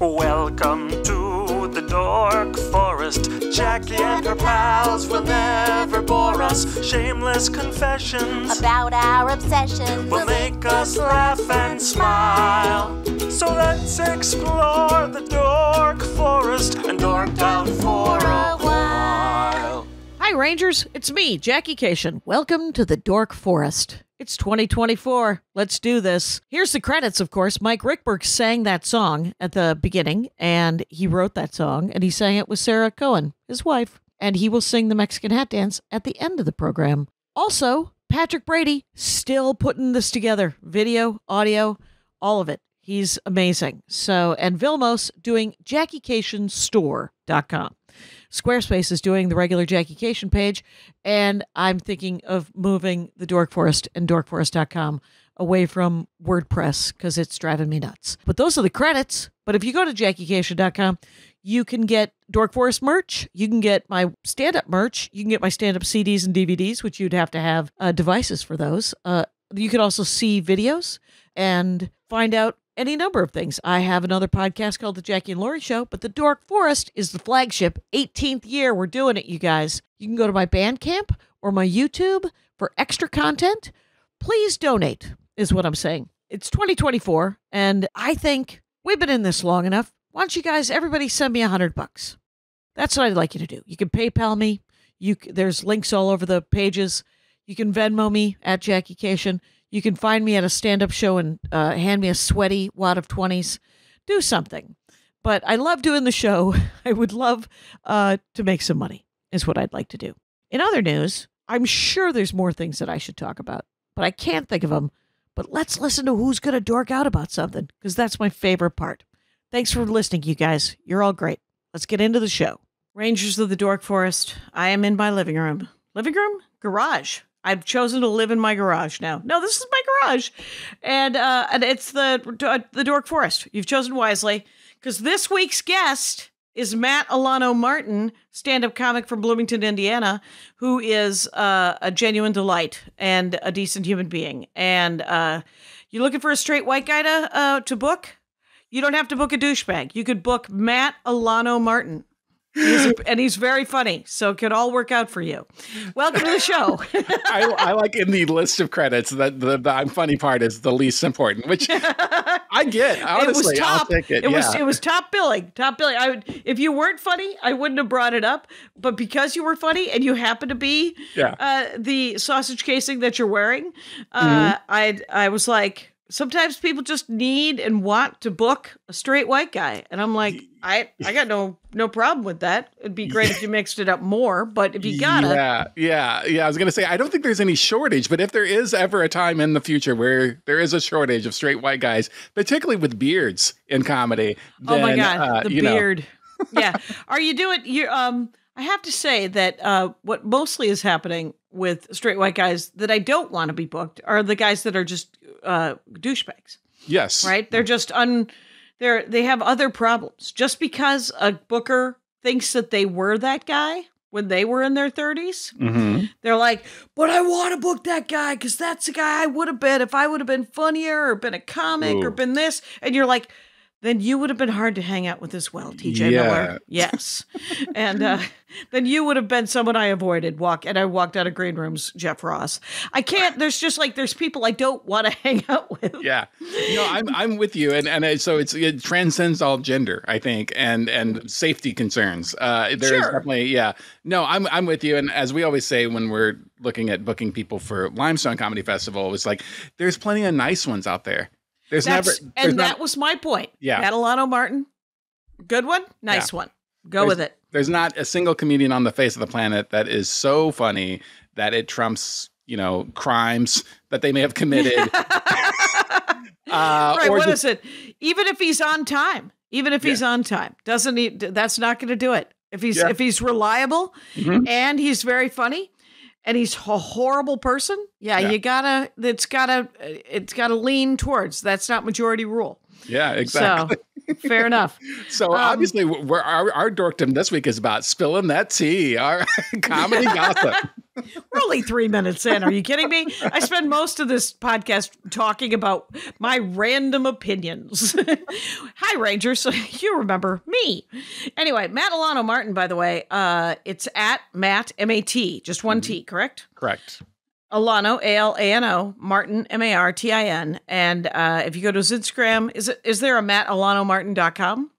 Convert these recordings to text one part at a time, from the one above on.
Welcome to the Dork Forest. Jackie and her pals will never bore us. Shameless confessions about our obsession. will make us laugh and smile. So let's explore the Dork Forest and dork out for a while. Hi, Rangers. It's me, Jackie Kashian. Welcome to the Dork Forest. It's 2024. Let's do this. Here's the credits, of course. Mike Ruekberg sang that song at the beginning, and he wrote that song, and he sang it with Sarah Cohen, his wife. And he will sing the Mexican hat dance at the end of the program. Also, Patrick Brady still putting this together video, audio, all of it. He's amazing. So, and Vilmos doing JackieKashianStore.com. Squarespace is doing the regular Jackie Kashian page, and I'm thinking of moving the Dork Forest and dorkforest.com away from WordPress because it's driving me nuts. But those are the credits. But if you go to JackieKashian.com, you can get Dork Forest merch. You can get my stand up merch. You can get my stand up CDs and DVDs, which you'd have to have uh, devices for those. Uh, you can also see videos and find out any number of things. I have another podcast called The Jackie and Laurie Show, but The Dork Forest is the flagship. 18th year, we're doing it, you guys. You can go to my Bandcamp or my YouTube for extra content. Please donate, is what I'm saying. It's 2024, and I think we've been in this long enough. Why don't you guys, everybody, send me a hundred bucks? That's what I'd like you to do. You can PayPal me. You there's links all over the pages. You can Venmo me at Jackie Kashian. You can find me at a stand-up show and uh, hand me a sweaty wad of twenties. Do something. But I love doing the show. I would love uh, to make some money. Is what I'd like to do. In other news, I'm sure there's more things that I should talk about, but I can't think of them. But let's listen to who's going to dork out about something because that's my favorite part. Thanks for listening, you guys. You're all great. Let's get into the show. Rangers of the Dork Forest. I am in my living room. Living room? Garage. I've chosen to live in my garage now. No, this is my garage, and uh, and it's the uh, the Dork Forest. You've chosen wisely because this week's guest is Mat Alano Martin, stand-up comic from Bloomington, Indiana, who is uh, a genuine delight and a decent human being. And uh, you looking for a straight white guy to uh, to book? You don't have to book a douchebag. You could book Mat Alano Martin. He's and he's very funny, so it could all work out for you. Welcome to the show. I, I like in the list of credits that the, the I'm funny part is the least important, which I get. Honestly, it was top. It. It was it was top billing. Top billing. I would if you weren't funny, I wouldn't have brought it up. But because you were funny and you happen to be Yeah. uh, the sausage casing that you're wearing, uh, Mm-hmm. I I was like. Sometimes people just need and want to book a straight white guy, and I'm like, I I got no no problem with that. It'd be great if you mixed it up more, but if you gotta, Yeah, yeah, yeah. I was gonna say I don't think there's any shortage, but if there is ever a time in the future where there is a shortage of straight white guys, particularly with beards in comedy, Oh my then, god, uh, the beard. yeah. Are you doing you um I have to say that uh what mostly is happening with straight white guys that I don't want to be booked are the guys that are just uh douchebags, yes, right? They're just un they're they have other problems. Just because a booker thinks that they were that guy when they were in their 30s, hmm they're like, "But I want to book that guy cuz that's the guy I would have been if I would have been funnier or been a comic or been this." And you're like, then you would have been hard to hang out with as well, TJ Yeah. Miller. Yes. and uh, then you would have been someone I avoided. Walk and I walked out of green rooms, Jeff Ross. I can't, there's just like, there's people I don't want to hang out with. Yeah, no, I'm I'm with you, and and it- so it's it transcends all gender, I think, and and safety concerns. Uh, there is Sure. definitely, yeah. No, I'm I'm with you, and as we always say when we're looking at booking people for Limestone Comedy Festival, it's like there's plenty of nice ones out there. There's That's, never, there's and that was my point. Yeah. Catalano Martin, good one, nice one. Go with it. there's not a single comedian on the face of the planet that is so funny that it trumps you know crimes that they may have committed. uh, right. or What just- is it? Even if he's on time, even if he's on time, doesn't he? That's not going to do it. If he's Yeah. if he's reliable Mhm. and he's very funny and he's a horrible person, yeah, Yeah. you gotta. It's gotta. It's gotta lean towards. That's not majority rule. Yeah, exactly. So fair enough. So, Um, obviously, we're, our our dorkdom this week is about spilling that tea, our comedy gossip. We're only three minutes in. Are you kidding me? I spend most of this podcast talking about my random opinions. Hi, Rangers. You remember me. Anyway, Mat Alano Martin, by the way, uh, it's at Mat, M A T, just one T, correct? Correct. Alano, A L A N O, Martin, M A R T I N. And uh, if you go to his Instagram, is it is there a matalanomartin.com?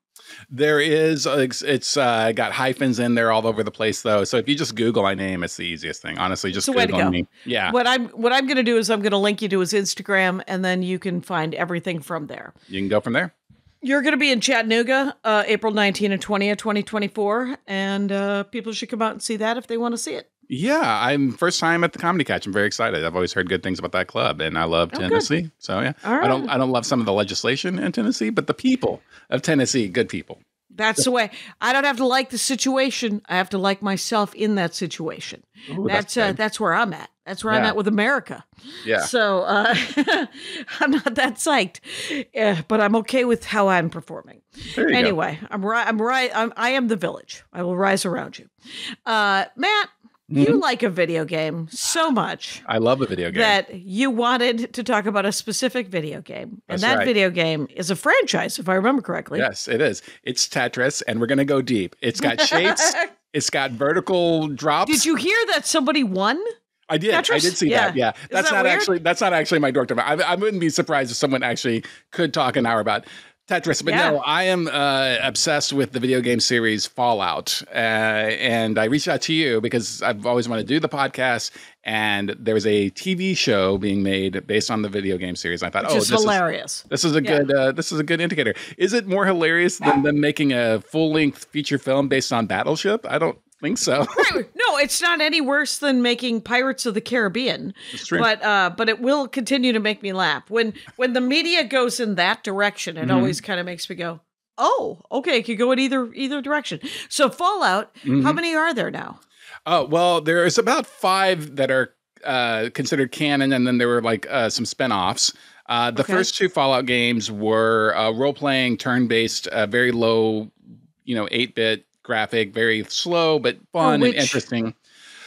There is uh, it's, it's uh, got hyphens in there all over the place though. So if you just Google my name, it's the easiest thing. Honestly, just It's the way to Google go. me. Yeah, What I'm what I'm gonna do is I'm gonna link you to his Instagram and then you can find everything from there. you can go from there. You're going to be in Chattanooga, uh, April 19 and 20 of 2024, and uh, people should come out and see that if they want to see it. Yeah, I'm first time at the Comedy Catch. I'm very excited. I've always heard good things about that club, and I love Oh, good. Tennessee. So yeah, All I don't. I don't love some of the legislation in Tennessee, but the people of Tennessee, good people. That's the way. I don't have to like the situation. I have to like myself in that situation. Ooh, that's that's uh, that's where I'm at. That's where I'm at with America. Yeah, So uh, I'm not that psyched, uh, but I'm okay with how I'm performing. you go. Anyway, I'm right. I'm right. I'm, I am the village. I will rise around you, uh, Matt. You Mm-hmm. like a video game so much. I love a video game. that you wanted to talk about a specific video game. That's and that right. video game is a franchise, if I remember correctly. Yes, it is. It's Tetris, and we're gonna go deep. It's got shapes. it's got vertical drops. Did you hear that somebody won? I did. I did see Yeah. that. Yeah, that's that not weird? actually. That's not actually my dork. I, I wouldn't be surprised if someone actually could talk an hour about Tetris. But Yeah. no, I am uh, obsessed with the video game series Fallout, uh, and I reached out to you because I've always wanted to do the podcast. And there was a TV show being made based on the video game series. I thought, Which oh, is this is hilarious. this is a Yeah. good uh, this is a good indicator. Is it more hilarious than them making a full length feature film based on Battleship? I don't think so. no, it's not any worse than making Pirates of the Caribbean. True. But uh, but it will continue to make me laugh. When when the media goes in that direction, it Mhm. always kind of makes me go, Oh, okay, it could go in either either direction. So Fallout, how Mhm. many are there now? Oh well, there's about five that are uh, considered canon, and then there were like uh, some spin-offs. Uh, the Okay. first two Fallout games were uh, role-playing, turn-based, uh, very low, you know, eight-bit graphic, very slow but fun which and interesting.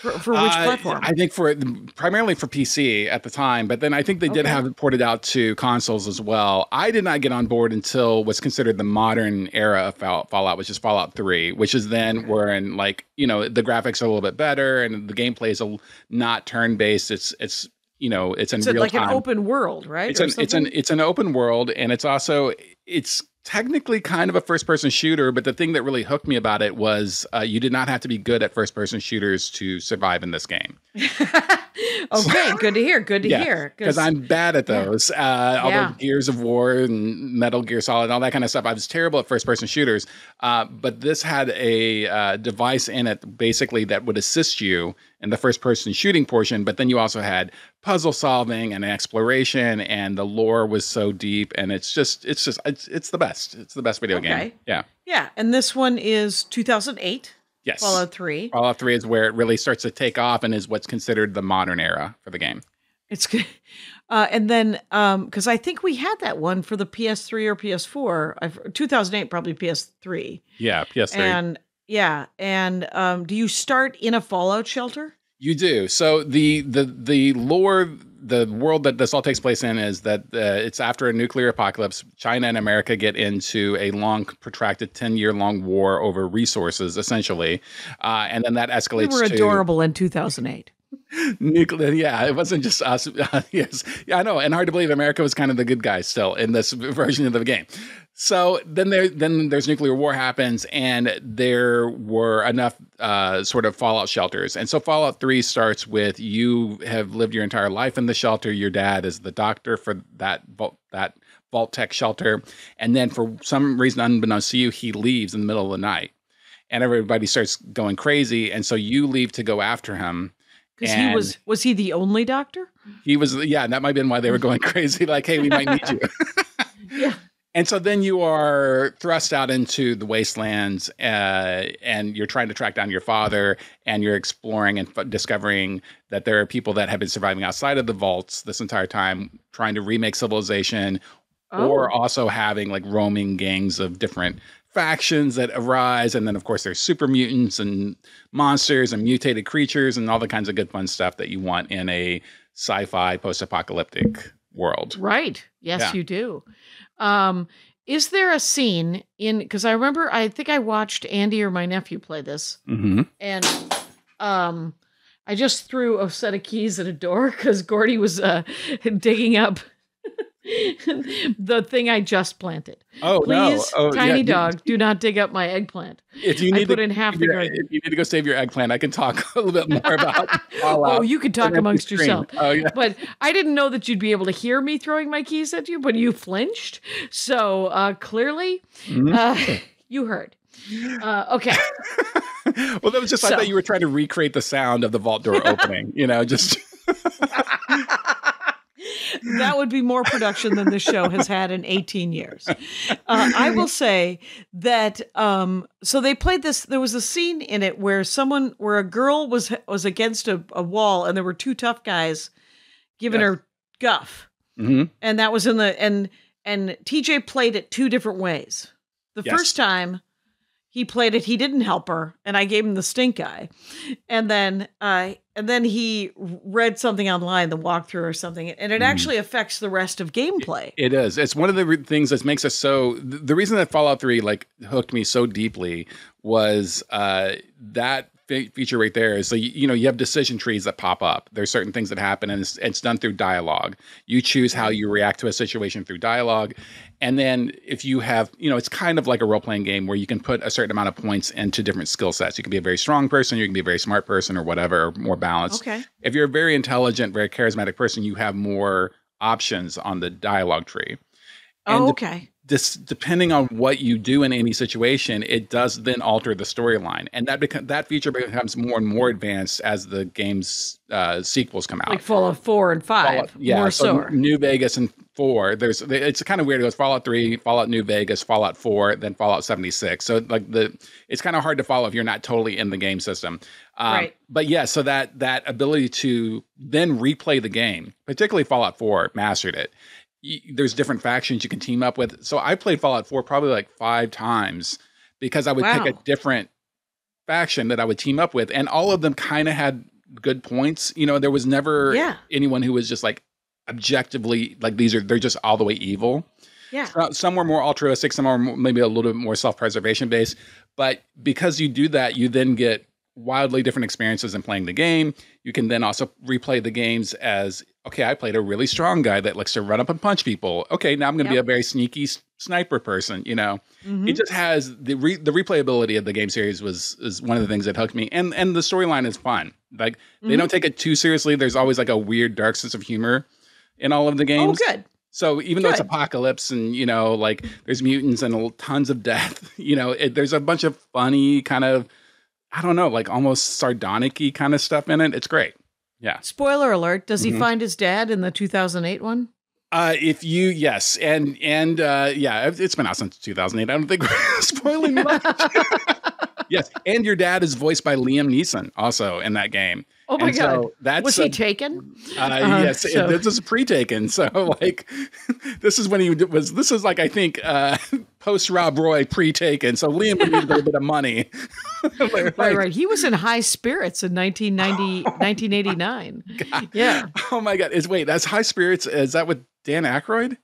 For, for which Uh, platform? I think for primarily for PC at the time, but then I think they did Okay. have it ported out to consoles as well. I did not get on board until what's considered the modern era of Fallout, which is Fallout 3, which is then wherein like, you know, the graphics are a little bit better and the gameplay is a, not turn based. It's it's you know, it's in it's real like time. an open world, right? it's Or an it's an it's an open world and it's also it's technically kind of a first person shooter but the thing that really hooked me about it was uh, you did not have to be good at first person shooters to survive in this game okay, good to hear. Good to hear. because I'm bad at yeah. those. Uh, all Yeah. Gears of War and Metal Gear Solid and all that kind of stuff. I was terrible at first person shooters, uh, but this had a uh, device in it basically that would assist you in the first person shooting portion. But then you also had puzzle solving and exploration, and the lore was so deep. And it's just, it's just, it's, it's the best. It's the best video Okay. game. Yeah. yeah, and this one is 2008, Yes. Fallout 3. Fallout 3 is where it really starts to take off and is what's considered the modern era for the game. It's good. Uh, and then, because I think we had that one for the PS3 or PS4. I've, 2008, probably PS3. Yeah. PS3. And yeah, and um, do you start in a Fallout shelter? You do. So the the the lore, the world that this all takes place in is that uh, it's after a nuclear apocalypse. China and America get into a long, protracted, ten year long war over resources, essentially, uh, and then that escalates. We were to adorable in 2008. Nuclear. Yeah, it wasn't just us. yes, yeah, I know, and hard to believe America was kind of the good guy still in this version of the game. So then there, then there's nuclear war happens, and there were enough uh, sort of Fallout shelters, and so Fallout Three starts with you have lived your entire life in the shelter. Your dad is the doctor for that that Vault-Tec shelter, and then for some reason unbeknownst to you, he leaves in the middle of the night, and everybody starts going crazy, and so you leave to go after him. Because he was, was he the only doctor? He was, yeah, and that might have been why they were going crazy. Like, hey, we might need you. Yeah. And so then you are thrust out into the wastelands, uh, and you're trying to track down your father, and you're exploring and f- discovering that there are people that have been surviving outside of the vaults this entire time, trying to remake civilization, or Oh. also having like roaming gangs of different factions that arise, and then of course there's super mutants and monsters and mutated creatures and all the kinds of good fun stuff that you want in a sci-fi post-apocalyptic world. Right. Yes, Yeah. you do. Um, is there a scene in because I remember I think I watched Andy or my nephew play this, hmm and um, I just threw a set of keys at a door because Gordy was uh, digging up the thing I just planted. Oh Please, no! Oh, tiny yeah, dog, do not dig up my eggplant. If you I need put to, in half the garden. if you need to go save your eggplant, I can talk a little bit more about. Oh, you could talk amongst yourself. Oh yeah. but I didn't know that you'd be able to hear me throwing my keys at you, but you flinched. So uh, clearly, Mhm. uh, you heard. Uh, okay. well, that was just I thought you were trying to recreate the sound of the vault door opening. You know, just that would be more production than the show has had in 18 years. Uh, I will say that um, so they played this. There was a scene in it where someone, where a girl was was against a, a wall, and there were two tough guys giving Yes. her guff, Mhm. and that was in the and and TJ played it two different ways. The Yes. first time he played it, he didn't help her, and I gave him the stink eye. And then uh and then he read something online, the walkthrough or something, and it Mhm. actually affects the rest of gameplay. It is. It's one of the re- things that makes us so. th- The reason that Fallout Three like hooked me so deeply was uh, that fe- feature right there. Is so you, you know you have decision trees that pop up. There's certain things that happen, and it's, it's done through dialogue. You choose how you react to a situation through dialogue, and then if you have, you know, it's kind of like a role playing game where you can put a certain amount of points into different skill sets. You can be a very strong person, you can be a very smart person, or whatever, or more balanced Okay. if you're a very intelligent, very charismatic person, you have more options on the dialogue tree. And Oh, okay. This, depending on what you do in any situation, it does then alter the storyline, and that that feature becomes more and more advanced as the game's uh, sequels come out. Like Fallout 4 and 5. Fallout- yeah, more so so. New Vegas and four. There's it's kind of weird. It goes Fallout three, Fallout New Vegas, Fallout four, then Fallout seventy six. So like the it's kind of hard to follow if you're not totally in the game system. Um, Right. But yeah, so that that ability to then replay the game, particularly Fallout four, mastered it. There's different factions you can team up with. So I played Fallout four probably like five times because I would pick a different faction that I would team up with, and all of them kind of had good points. You know, there was never Yeah. anyone who was just like objectively like these are they're just all the way evil. Yeah. Uh, some were more altruistic, some are maybe a little bit more self-preservation based. But because you do that, you then get wildly different experiences in playing the game. You can then also replay the games as okay, I played a really strong guy that likes to run up and punch people. Okay, now I'm going to be a very sneaky sniper person. You know, Mhm. it just has the re- the replayability of the game series was is one of the things that hooked me, and and the storyline is fun. Like they Mhm. don't take it too seriously. There's always like a weird dark sense of humor in all of the games. Oh, games. good. So even though it's apocalypse and you know like there's mutants and tons of death, you know it, there's a bunch of funny kind of I don't know like almost sardonic-y kind of stuff in it. It's great. Yeah. Spoiler alert. Does he Mhm. find his dad in the 2008 one? Uh, if you yes, and and uh, yeah, it- it's been out since 2008. I don't think we're spoiling much. yes, and your dad is voiced by Liam Neeson also in that game. Oh my And God. so that's Was a- he taken? Uh, Uh, yes, so- it, this is pre-taken. So like, this is when he was. This is like I think uh, post Rob Roy pre-taken. So Liam would need a little bit of money. Like, Right, right. He was in high spirits in 1990, 1989. Yeah. Oh my God! Is wait that's High Spirits? Is that with Dan Aykroyd?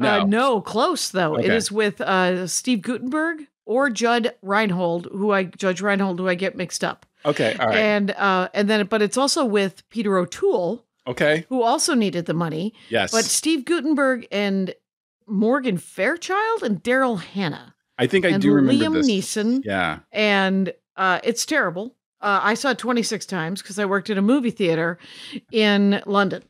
Uh, no, close though. It Okay. is with uh, Steve Guttenberg or Judd Reinhold, who I Judge Reinhold, who I get mixed up. Okay. All right. And uh, and then, but it's also with Peter O'Toole, okay. who also needed the money. Yes. But Steve Guttenberg and Morgan Fairchild and Daryl Hannah I think I do remember Liam this. Neeson. Yeah. and uh, it's terrible. Uh, I saw it 26 times because I worked at a movie theater in London,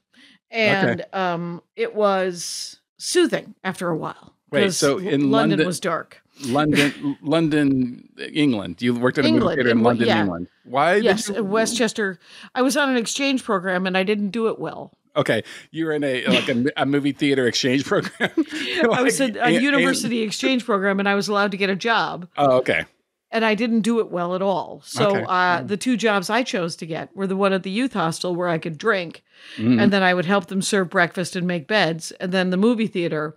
and um, it was soothing after a while. Wait, so in London, London- was dark. London, London, England. You worked at a movie theater in London, yeah. England. Why? Yes, you- Westchester. I was on an exchange program and I didn't do it well. Okay, you were in a like a, a movie theater exchange program. I was Like, in a and- university exchange program and I was allowed to get a job. oh, okay. and I didn't do it well at all. So Okay. uh, the two jobs I chose to get were the one at the youth hostel where I could drink, Mhm. and then I would help them serve breakfast and make beds, and then the movie theater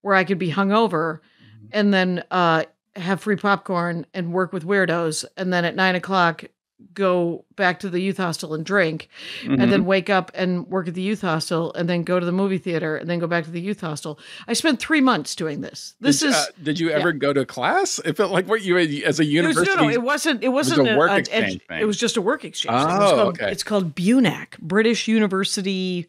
where I could be hungover. And then uh, have free popcorn and work with weirdos, and then at nine o'clock go back to the youth hostel and drink, Mhm. and then wake up and work at the youth hostel, and then go to the movie theater, and then go back to the youth hostel. I spent three months doing this. This did, is. uh, did you ever go to class? It felt like what you as a it was, university. no, no, it wasn't. It wasn't a work an exchange. It was just a work exchange. Oh, it called, okay. It's called BUNAC, British University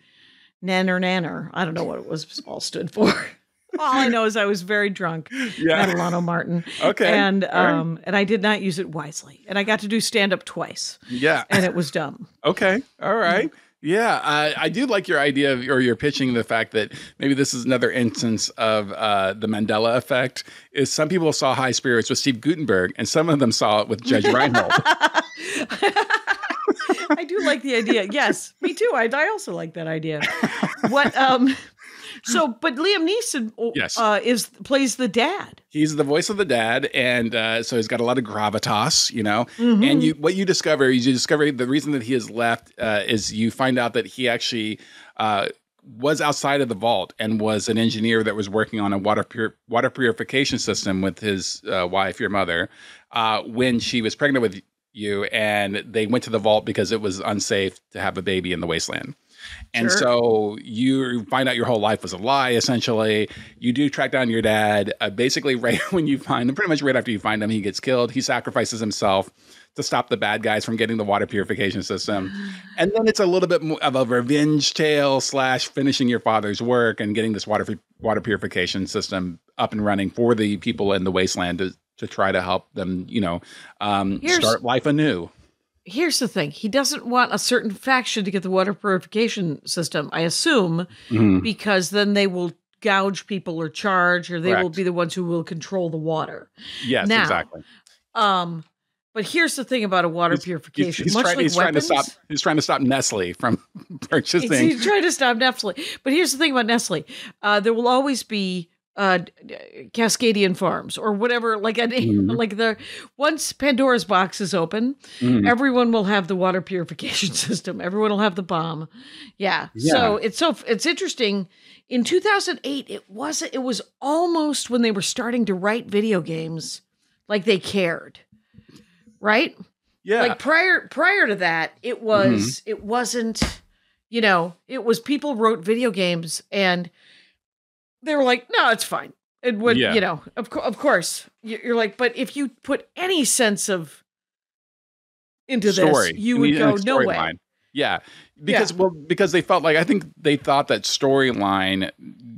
Nanner Nanner. I don't know what it was all stood for. all I know is I was very drunk yeah. at Alano Martin. Okay. And All right. um and I did not use it wisely. And I got to do stand up twice. yeah. And it was dumb. Okay. All right. Yeah, I, I do like your idea of, or you're pitching the fact that maybe this is another instance of uh, the Mandela effect. Is some people saw High Spirits with Steve Guttenberg, and some of them saw it with Judge Reinhold. I do like the idea. Yes, me too. I, I also like that idea. What um so but Liam Neeson Yes. uh is plays the dad. He's the voice of the dad, and uh, so he's got a lot of gravitas, you know. Mm-hmm. And you, what you discover is you discover the reason that he has left uh, is you find out that he actually uh, was outside of the vault and was an engineer that was working on a water pur- water purification system with his uh, wife, your mother, uh, when she was pregnant with you, and they went to the vault because it was unsafe to have a baby in the wasteland. And Sure. so you find out your whole life was a lie, essentially. You do track down your dad. Uh, basically, right when you find him, pretty much right after you find him, he gets killed. He sacrifices himself to stop the bad guys from getting the water purification system. And then it's a little bit more of a revenge tale slash finishing your father's work and getting this water water purification system up and running for the people in the wasteland to, to try to help them, you know, um, start life anew. Here's the thing. He doesn't want a certain faction to get the water purification system, I assume, Mhm. because then they will gouge people or charge or they will be the ones who will control the water. Yes, Now, exactly. Um but here's the thing about a water He's- purification. He's, Much trying, like he's trying to stop. He's trying to stop Nestle from He's, purchasing. he's trying to stop Nestle. But here's the thing about Nestle: uh, there will always be uh, Cascadian Farms or whatever. Like a, Mhm. like the once Pandora's box is open, Mhm. everyone will have the water purification system. Everyone will have the bomb. Yeah. So it's so it's interesting. In 2008, it was it was almost when they were starting to write video games like they cared, right? yeah, like prior prior to that it was it wasn't you know it was people wrote video games and they were like no it's fine it would Yeah. you know of, co- of course You- you're like but if you put any sense of into story. this you would go no way storyline. Yeah, because well, because they felt like I think they thought that storyline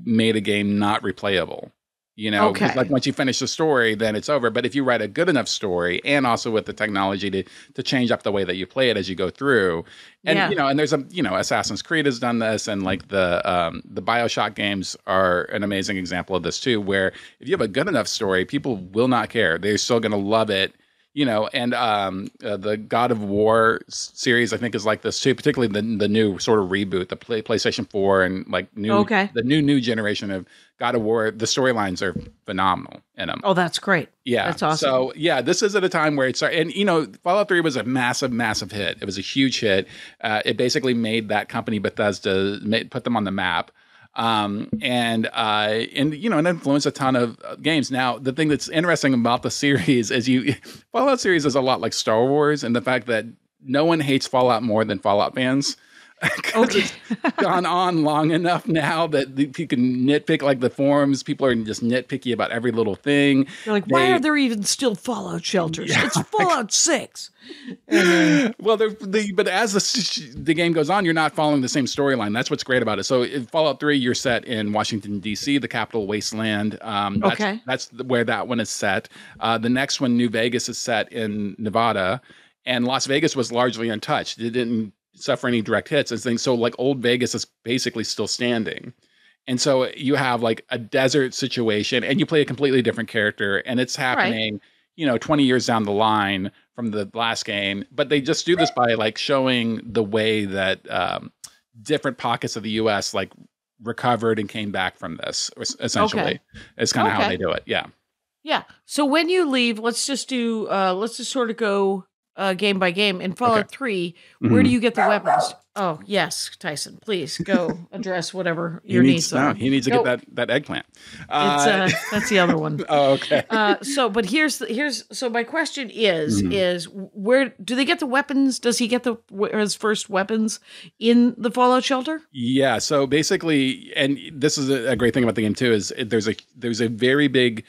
made a game not replayable. You know, Okay. like once you finish the story, then it's over. But if you write a good enough story, and also with the technology to to change up the way that you play it as you go through, and Yeah. you know, and there's a you know, Assassin's Creed has done this, and like the um, the Bioshock games are an amazing example of this too. Where if you have a good enough story, people will not care; they're still going to love it you know, and um, uh, the God of War series, I think, is like this too. Particularly the the new sort of reboot, the play, PlayStation Four, and like new Okay. the new new generation of God of War. The storylines are phenomenal in them. oh that's great Yeah, that's awesome. So yeah, this is at a time where it's and you know, Fallout Three was a massive, massive hit. It was a huge hit. Uh, it basically made that company Bethesda made, put them on the map. Um, and uh, and you know, and influenced a ton of uh, games. Now, the thing that's interesting about the series is you Fallout series is a lot like Star Wars, and the fact that no one hates Fallout more than Fallout fans. Okay. it's gone on long enough now that you can nitpick like the forums. People are just nitpicky about every little thing. you're like why they- are there even still fallout shelters Yeah. it's fallout 6 well, they're, but as the, the game goes on, you're not following the same storyline. That's what's great about it. So, in Fallout Three, you're set in Washington D.C., the capital wasteland. Um, that's, Okay. that's where that one is set. Uh, the next one, New Vegas, is set in Nevada, and Las Vegas was largely untouched. It didn't suffer any direct hits and things. So, like old Vegas is basically still standing. And so you have like a desert situation, and you play a completely different character, and it's happening, you know, 20 years down the line from the last game. But they just do this by like showing the way that um, different pockets of the U.S. like recovered and came back from this. Essentially, Okay. is kind of how they do it. Yeah. yeah so when you leave let's just do uh let's just sort of go uh, game by game. In Fallout Okay. 3, where Mhm. do you get the weapons? Oh, yes, Tyson, please go address whatever He your needs, needs no, are. he needs to Go. get that that eggplant. It's, Uh, uh, that's the other one. oh, okay. Uh, so, but here's the, here's so my question is Mhm. is where do they get the weapons? Does he get the his first weapons in the Fallout shelter? Yeah. So basically, and this is a, a great thing about the game too, is there's a there's a very big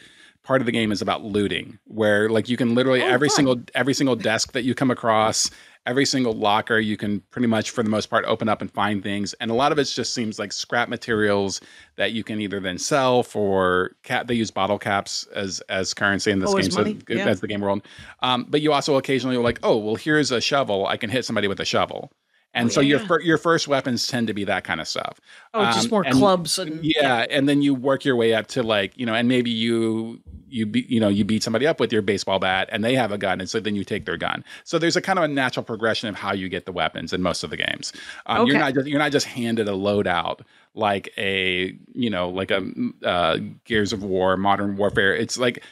part of the game is about looting, where like you can literally Oh, every fun. single every single desk that you come across, every single locker, you can pretty much for the most part open up and find things, and a lot of it just seems like scrap materials that you can either then sell for cap. They use bottle caps as as currency in this Oh, game, so Yeah. as the game world. Um, but you also occasionally are like, oh well, here's a shovel. I can hit somebody with a shovel. And Oh, so your yeah. fir- your first weapons tend to be that kind of stuff. Oh, just Um, more and- clubs and yeah, and then you work your way up to like you know, and maybe you you beat you know you beat somebody up with your baseball bat, and they have a gun, and so then you take their gun. So there's a kind of a natural progression of how you get the weapons in most of the games. Um, You're not just you're not just handed a loadout like a you know like a uh, Gears of War, Modern Warfare. It's like.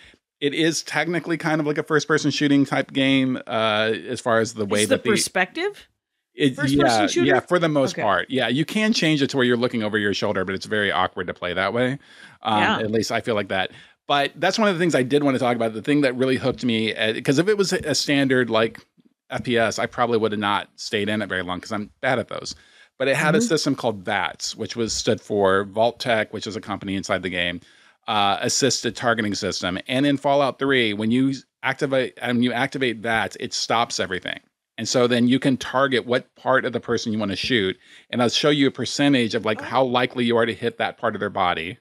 It is technically kind of like a first-person shooting type game, uh, as far as the way the that the perspective? It, yeah? Yeah, for the most Okay. part. Yeah, you can change it to where you're looking over your shoulder, but it's very awkward to play that way. Um, Yeah. At least I feel like that. But that's one of the things I did want to talk about. The thing that really hooked me, because if it was a standard like FPS, I probably would have not stayed in it very long because I'm bad at those. But it had a Mhm. system called VATS, which was stood for Vault-Tec, which is a company inside the game, uh, assisted targeting system. And in Fallout 3, when you activate and you activate that, it stops everything. And so then you can target what part of the person you want to shoot, and I'll show you a percentage of like Oh. how likely you are to hit that part of their body.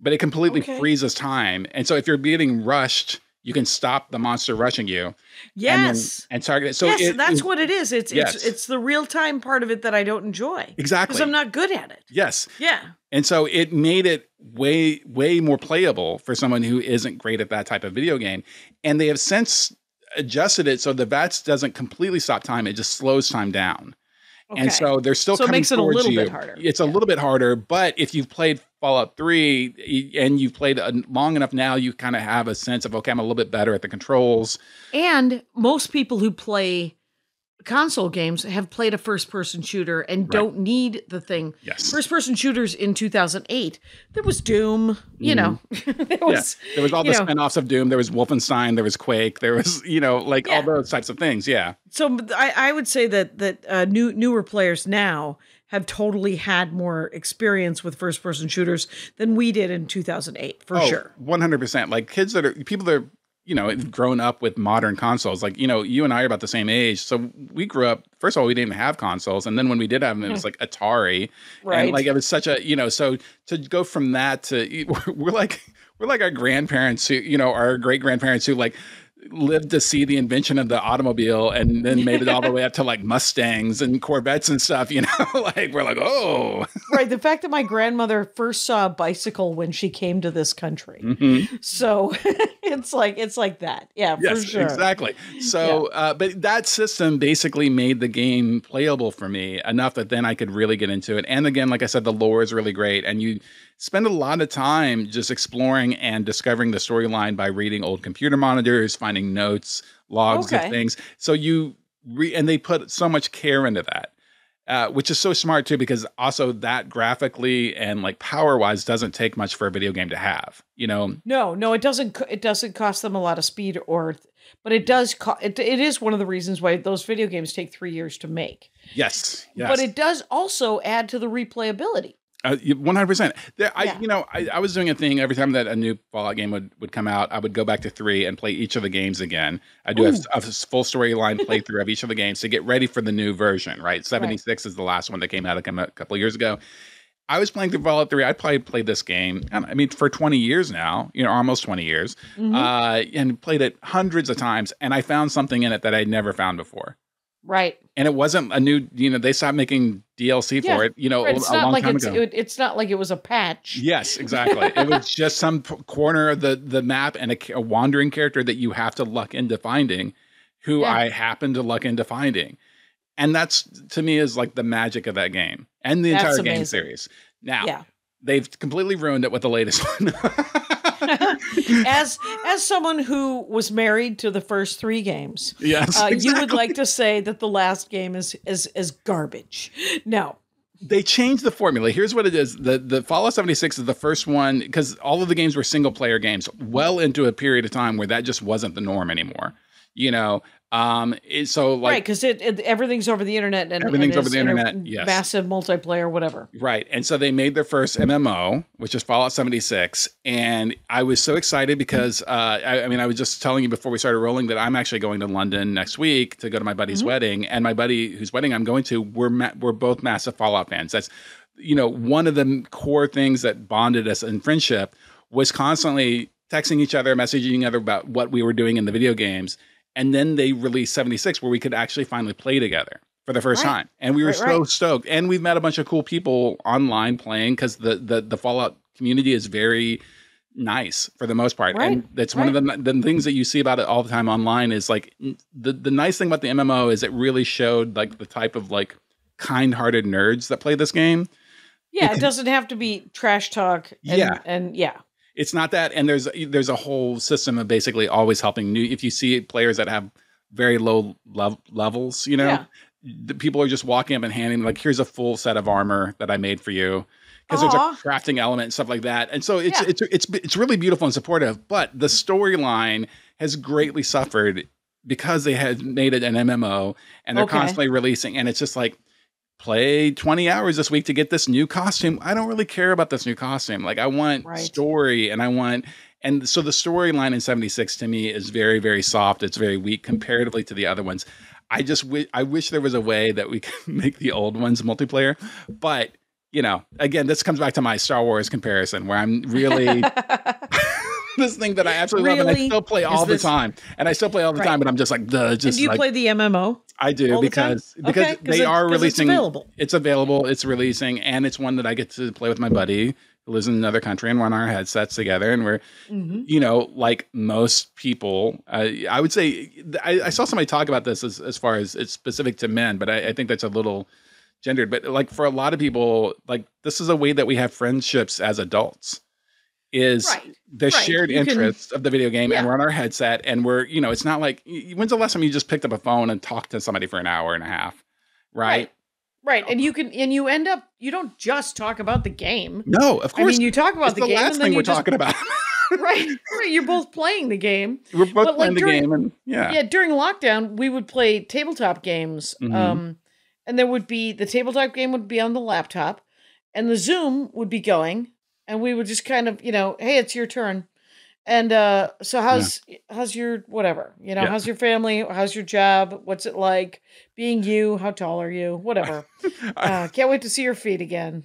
But it completely Okay. freezes time, and so if you're getting rushed, you can stop the monster rushing you. and Yes. and, target it. So yes, it- that's it- what it is. It's Yes. it's it's the real time part of it that I don't enjoy exactly. because I'm not good at it. yes, Yeah. And so it made it way, way more playable for someone who isn't great at that type of video game. And they have since adjusted it so the VATS doesn't completely stop time, it just slows time down. Okay. And so they're still So it coming makes it a little you. bit harder. It's a little bit harder, but if you've played Fallout 3 and you've played long enough now, you kind of have a sense of, okay, I'm a little bit better at the controls. And most people who play console games have played a first person shooter and Right. don't need the thing. Yes. First person shooters in 2008, there was Doom, you know. there Mm-hmm. Yeah. was There was all the know. spin-offs of Doom. There was Wolfenstein. There was Quake. There was, you know, like all those types of things. Yeah. so I, I would say that that uh, new newer players now have totally had more experience with first person shooters than we did in 2008 for sure. Oh, hundred percent. Like kids that are people that are you know grown up with modern consoles. Like you know, you and I are about the same age, so we grew up. First of all, we didn't have consoles, and then when we did have them, it was hmm. like Atari, Right. And like it was such a you know. So to go from that to we're, we're like we're like our grandparents who you know our great grandparents who like lived to see the invention of the automobile and then made it all the way up to like Mustangs and Corvettes and stuff, you know, like we're like, oh, right. The fact that my grandmother first saw a bicycle when she came to this country. Mhm. So it's like it's like that. Yeah, for Yes, sure. exactly. So, uh, but that system basically made the game playable for me enough that then I could really get into it. And again, like I said, the lore is really great, and you spend a lot of time just exploring and discovering the storyline by reading old computer monitors, finding notes, logs Okay. of things. So you re- and they put so much care into that. Uh, which is so smart too, because also that graphically and like power wise doesn't take much for a video game to have. You know, No, no, it doesn't. It doesn't cost them a lot of speed, or, but it does. Co- it, it is one of the reasons why those video games take three years to make. yes, yes. But it does also add to the replayability. Uh, One hundred percent. I, you know, I, I was doing a thing every time that a new Fallout game would, would come out. I would go back to three and play each of the games again. I do a, a full storyline playthrough of each of the games to get ready for the new version. Right, seventy six is the last one that came out a, a couple of years ago. I was playing through Fallout three. I probably played this game. I mean, for twenty years now. You know, almost twenty years, Mhm. uh, and played it hundreds of times. And I found something in it that I'd never found before. Right. And it wasn't a new. You know, they stopped making DLC Yeah, for it. You know, right. a, It's a not long like time it's. ago. It, it's not like it was a patch. Yes, exactly. it was just some corner of the the map and a, a wandering character that you have to luck into finding, who Yeah. I happen to luck into finding, and that's to me is like the magic of that game and the That's entire game series. Now Yeah. they've completely ruined it with the latest one. as as someone who was married to the first three games, Yes, uh, you would like to say that the last game is is is garbage. No, they changed the formula. Here's what it is: the the Fallout 76 is the first one because all of the games were single player games. Well into a period of time where that just wasn't the norm anymore. You know, um, it, so like right? Because it, it everything's over the internet and Everything's and over the internet, yes. massive multiplayer, whatever. Right. And so they made their first MMO, which is Fallout 76. And I was so excited because, uh, I, I mean, I was just telling you before we started rolling that I'm actually going to London next week to go to my buddy's wedding. And my buddy whose wedding I'm going to, we're, we're both massive Fallout fans. That's, you know, one of the core things that bonded us in friendship was constantly texting each other, messaging each other about what we were doing in the video games. And then they released 76 where we could actually finally play together for the first Right. time. And we were Right, so right. stoked. And we've met a bunch of cool people online playing because the, the the Fallout community is very nice for the most part. Right, And that's one of the the things that you see about it all the time online is like the the nice thing about the MMO is it really showed like the type of like kind-hearted nerds that play this game. Yeah, it doesn't have to be trash talk. And, Yeah. and yeah, It's not that, and there's there's a whole system of basically always helping new. If you see players that have very low lev- levels, you know, Yeah. the people are just walking up and handing like, here's a full set of armor that I made for you. Because there's a crafting element and stuff like that, and so it's Yeah. it's it's it's really beautiful and supportive. But the storyline has greatly suffered because they had made it an MMO and they're Okay. constantly releasing, and it's just like play 20 hours this week to get this new costume. I don't really care about this new costume. Like I want Right. story and I want and so the storyline in 76 to me is very very soft. It's very weak comparatively to the other ones. I just wi- I wish there was a way that we could make the old ones multiplayer, but you know, again, this comes back to my Star Wars comparison where I'm really this thing that I absolutely love and I still play Is all this- the time. And I still play all the Right. time, but I'm just like the just do you like play the MMO? I do all the because because they it- are 'cause it's releasing. available. It's available. It's releasing, and it's one that I get to play with my buddy who lives in another country, and we're on our headsets together, and we're Mhm. you know like most people. Uh, I would say I, I saw somebody talk about this as as far as it's specific to men, but I, I think that's a little gendered. But like for a lot of people, like this is a way that we have friendships as adults. Is Right. the Right. shared You can- interest of the video game, Yeah. and we're on our headset, and we're you know it's not like when's the last time you just picked up a phone and talked to somebody for an hour and a half, right? Right, and you can, and you end up, you don't just talk about the game. No, of I course. mean, you talk about the, the game, last and then thing we're just, talking about. right, right. You're both playing the game. we're both But, like, playing the game, and yeah, Yeah, during lockdown, we would play tabletop games. Mhm. Um, and there would be the tabletop game would be on the laptop, and the Zoom would be going, and we would just kind of, you know, hey, it's your turn. And uh, so how's how's your whatever, you know, Yeah. how's your family? How's your job? What's it like being you? How tall are you? Whatever. uh, can't wait to see your feet again.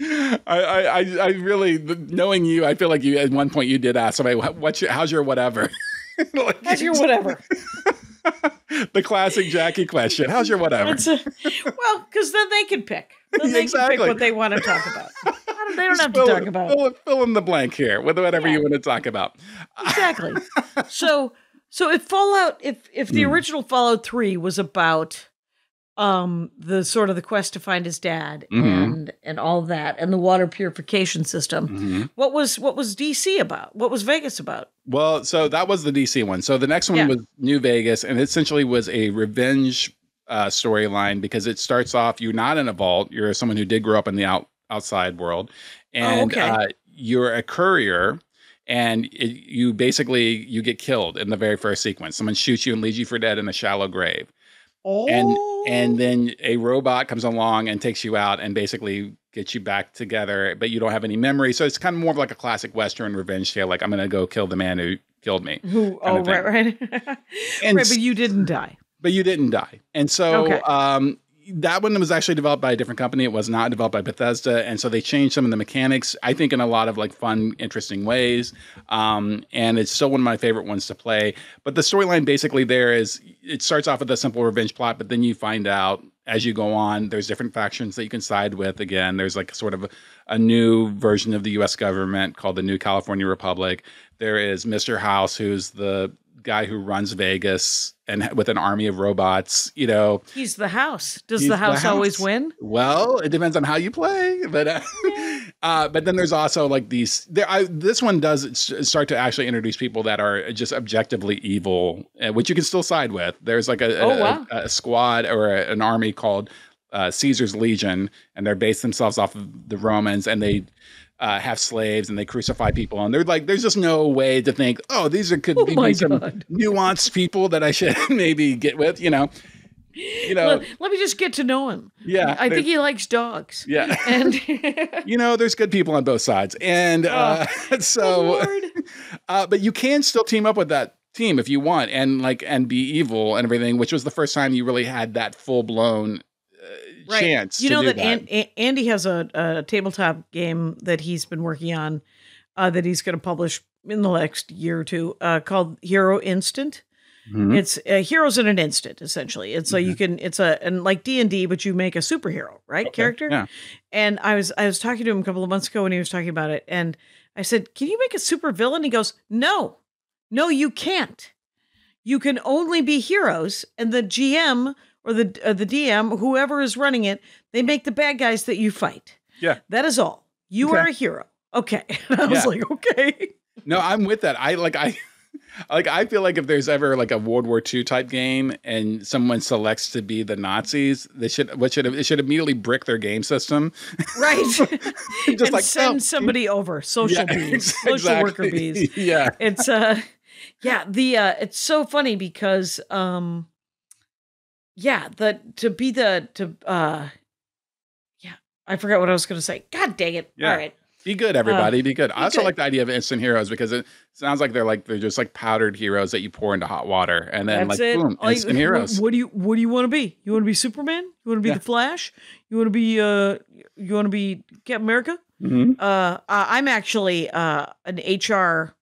I, I, I, I really knowing you, I feel like you at one point you did ask somebody, "What's your, how's your whatever?" Like, How's your whatever? the classic Jackie question. How's your whatever? A, well, because then they can pick. Then they can Exactly. pick what they want to talk about. Don't- They don't Just have to talk about. fill, fill in the blank here with whatever Yeah. you want to talk about. exactly. so so if Fallout if if the Hmm. original Fallout 3 was about um the sort of the quest to find his dad Mhm. and and all that and the water purification system Mhm. what was what was DC about what was Vegas about Well, so that was the DC one. So the next one Yeah. was New Vegas, and it essentially was a revenge uh, storyline because it starts off you're not in a vault. You're someone who did grow up in the out, outside world, and okay. uh, you're a courier. And it, you basically you get killed in the very first sequence. Someone shoots you and leaves you for dead in a shallow grave. Oh and and then a robot comes along and takes you out and basically gets you back together but you don't have any memory. So it's kind of more of like a classic western revenge tale like i'm gonna go kill the man who killed me who oh right right. And right but you didn't die. But you didn't die. And so Okay. um that one was actually developed by a different company. It was not developed by bethesda and so they changed some of the mechanics i think in a lot of like fun interesting ways. Um, and it's still one of my favorite ones to play. But the storyline basically there is it starts off with a simple revenge plot but then you find out as you go on there's different factions that you can side with again. There's like a sort of a, a new version of the us government called the new california republic. There is mr house who's the guy who runs Vegas and with an army of robots. You know, He's the house. Does the the house, always win? well, it depends on how you play, but uh, uh, but then there's also like these. There, I, this one does start to actually introduce people that are just objectively evil, uh, which you can still side with. There's like a, Oh, a, wow. a squad or a, an army called uh, Caesar's Legion, and they're based themselves off of the Romans, and they. Uh, have slaves and they crucify people and they're like there's just no way to think oh these are could Oh be some God. nuanced people that I should maybe get with you know you know let, let me just get to know him. yeah I think he likes dogs. yeah And you know, there's good people on both sides, and uh, so, Oh, Lord. uh, but you can still team up with that team if you want, and like and be evil and everything, which was the first time you really had that full uh, chance. You know that, A- Andy has a, a tabletop game that he's been working on uh, that he's going to publish in the next year or two uh, called Hero Instant. Mhm. It's uh, heroes in an instant, essentially. It's so you can it's a and like D and D, but you make a superhero, right? Okay, Character. yeah. And I was I was talking to him a couple of months ago when he was talking about it, and I said, "Can you make a super villain?" He goes, "No, no, you can't. You can only be heroes, and the GM or the uh, the DM, whoever is running it, they make the bad guys that you fight. Yeah. that is all. You Okay. are a hero. Okay." And I was like, "Okay." No, I'm with that. I like I. Like I feel like if there's ever like a World War II type game and someone selects to be the Nazis, they should what should it should immediately brick their game system. Right. Just and like send oh, somebody over. Social yeah, bees. Social worker bees. Yeah. It's uh yeah, the uh it's so funny because um yeah, the to be the to uh yeah, I forgot what I was gonna say. God dang it. Yeah. All right. Be good, everybody. be good. I also good. like the idea of instant heroes because it sounds like they're like they're just like powdered heroes that you pour into hot water and then That's like it. boom, instant heroes. What do you what do you want to be? You want to be Superman? You want to be Yeah. the Flash? You want to be uh you want to be Captain America? Mhm. Uh, uh I'm actually uh an HR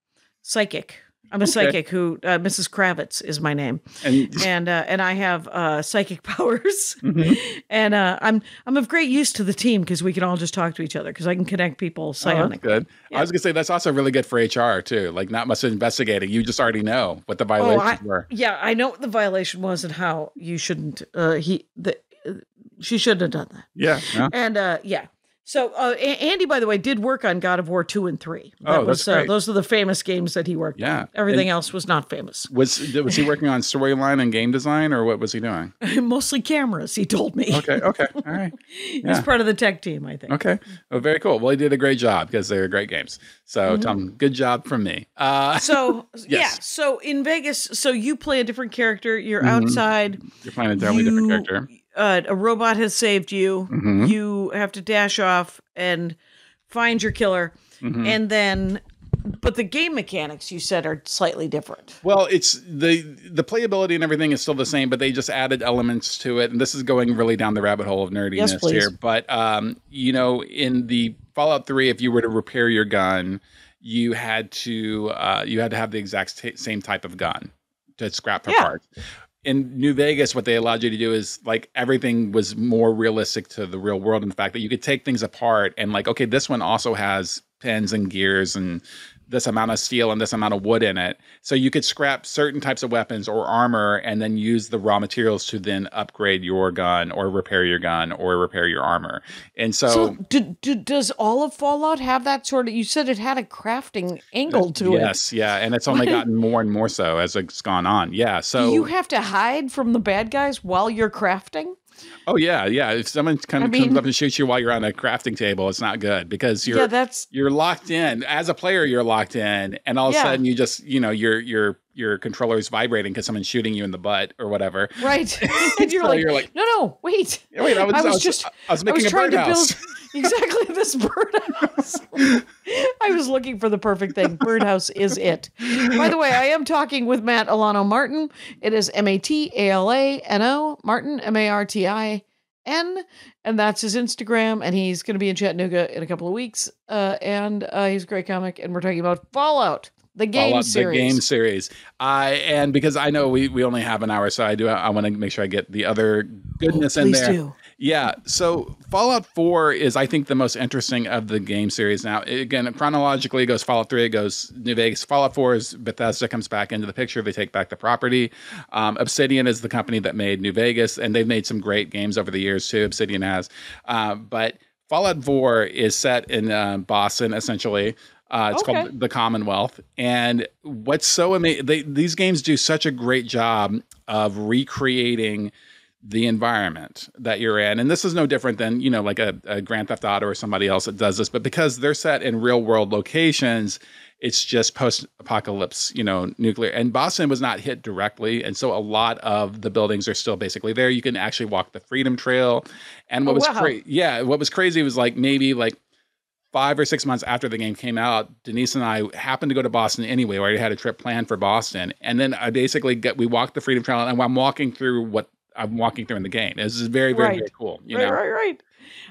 psychic. I'm a Okay. psychic who uh, Mrs. Kravitz is my name. And and uh, and I have uh, psychic powers, Mhm. and uh, I'm I'm of great use to the team because we can all just talk to each other because I can connect people Oh, that's good. Yeah. I was gonna say that's also really good for HR too. Like not much investigating. You just already know what the oh, violations I, were. yeah, I know what the violation was and how you shouldn't. Uh, he the uh, she shouldn't have done that. Yeah. yeah. And uh, yeah. So uh, Andy, by the way, did work on God of War two and three. That Oh, was, that's Uh, great. those are the famous games that he worked. Yeah. on. Everything And else was not famous. was was he working on storyline and game design or what was he doing? Mostly cameras. He told me. Okay. Okay. All right. He's part of the tech team, I think. Okay. Well, very cool. Well, he did a great job because they're great games. So, Tom, good job from me. Uh, So yeah, so in Vegas, so you play a different character. You're Mhm. outside. you're playing a entirely different character. Uh, a robot has saved you. Mhm. You have to dash off and find your killer, Mhm. and then, but the game mechanics you said are slightly different. Well, it's the the playability and everything is still the same, but they just added elements to it. And this is going really down the rabbit hole of nerdiness Yes, here. But um, you know, in the Fallout Three, if you were to repair your gun, you had to uh, you had to have the exact ta same type of gun to scrap for Yeah. parts. In New Vegas, what they allowed you to do is like everything was more realistic to the real world. In the fact that you could take things apart and like, okay, this one also has pins and gears and this amount of steel and this amount of wood in it. So you could scrap certain types of weapons or armor and then use the raw materials to then upgrade your gun or repair your gun or repair your armor. And so, So, do, do, does all of Fallout have that sort of? You said it had a crafting angle to it. yes, yeah, and it's only gotten more and more so as it's gone on. Yeah, so Do you have to hide from the bad guys while you're crafting? Oh yeah, yeah. If someone kind I of comes mean- up and shoots you while you're on a crafting table, it's not good because you're yeah, that's you're locked in as a player you're locked in and all of Yeah. a sudden you just you know your your your controller is vibrating because someone's shooting you in the butt or whatever right. and you're, So like, you're like- no, no, wait. Yeah, wait, I was, I I was was, just- I was I was trying to build exactly this birdhouse. I was looking for the perfect thing. Birdhouse is it. By the way, I am talking with Mat Alano Martin. It is M A T A L A N O Martin M A R T I N, and that's his Instagram. And he's going to be in Chattanooga in a couple of weeks. Uh, and uh, he's a great comic. And we're talking about Fallout, the game Fallout, series. The game series. I and because I know we, we only have an hour, so I do I want to make sure I get the other goodness in Oh, Please there. do. Yeah. So Fallout 4 is, I think, the most interesting of the game series. Now, again, chronologically, it goes Fallout 3, it goes New Vegas. Fallout 4 is Bethesda comes back into the picture. They take back the property. Um, Obsidian is the company that made New Vegas, and they've made some great games over the years, too. Obsidian has. Uh, but Fallout 4 is set in uh, Boston, essentially. Uh, it's Okay. called the Commonwealth. And what's so amazing, these games do such a great job of recreating the environment that you're in. And this is no different than, you know, like a, a Grand Theft Auto or somebody else that does this, but because they're set in real world locations, it's just post apocalypse, you know, nuclear. And Boston was not hit directly. And so a lot of the buildings are still basically there. You can actually walk the Freedom Trail. And what Oh, was wow. crazy, yeah, what was crazy was like maybe like five or six months after the game came out, Denise and I happened to go to Boston anyway. We already had a trip planned for Boston, and then I basically get we walked the Freedom Trail, and I'm walking through what I'm walking through in the game. This is very, very, Right. very cool. You right, know, right, right.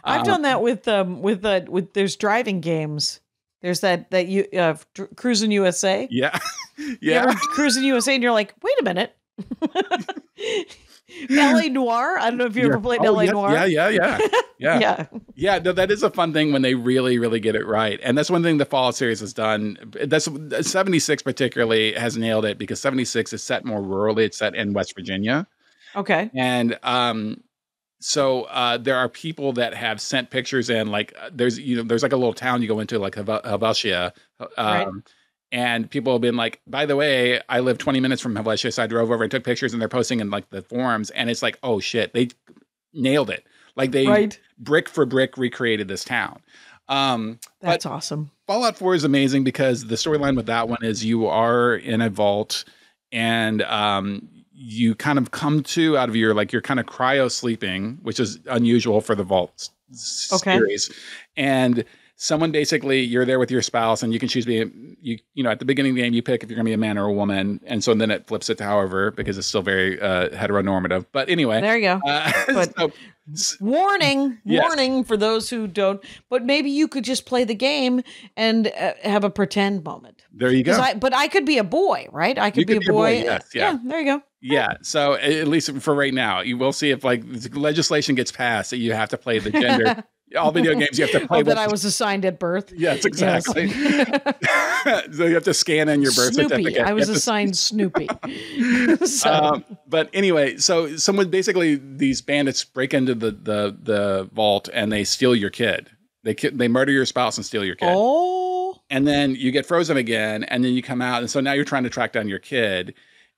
I've Um, done that with um with uh with there's driving games. There's that that you uh Cruis'n USA. yeah, yeah. Cruis'n USA, and you're like, wait a minute. L.A. Noire. I don't know if you ever played Oh, L.A. yes, Noir. Yeah, yeah, yeah, yeah, yeah. yeah. no, that is a fun thing when they really, really get it right, and that's one thing the Fallout series has done. That's 76 particularly has nailed it because 76 is set more rurally. It's set in West Virginia. Okay. and um so uh there are people that have sent pictures in like uh, there's you know there's like a little town you go into like Havel- Helvetia um Right. And people have been like by the way i live 20 minutes from Helvetia so i drove over and took pictures and they're posting in like the forums and it's like oh shit they nailed it like they Right. brick for brick recreated this town um That's awesome. Fallout 4 is amazing because the storyline with that one is you are in a vault and um, you kind of come to out of your like you're kind of cryo sleeping, which is unusual for the vault Okay. series. And someone basically you're there with your spouse and you can choose to be you you know at the beginning of the game you pick if you're going to be a man or a woman and so then it flips it to however because it's still very uh, heteronormative. But anyway, There you go. uh, But- so, Warning, Yes. warning for those who don't. But maybe you could just play the game and uh, have a pretend moment. there you go. I, but I could be a boy, right? I could, be, could a boy. yes, yeah. there you go. Yeah. So at least for right now, you will see if like legislation gets passed that you have to play the gender. all video games you have to play. Oh, that I was assigned at birth. Yes, exactly. so you have to scan in your birth Snoopy. certificate. I was to- assigned Snoopy. so, Um, but anyway, so someone basically these bandits break into the the the vault and they steal your kid. They they murder your spouse and steal your kid. oh, and then you get frozen again, and then you come out, and so now you're trying to track down your kid.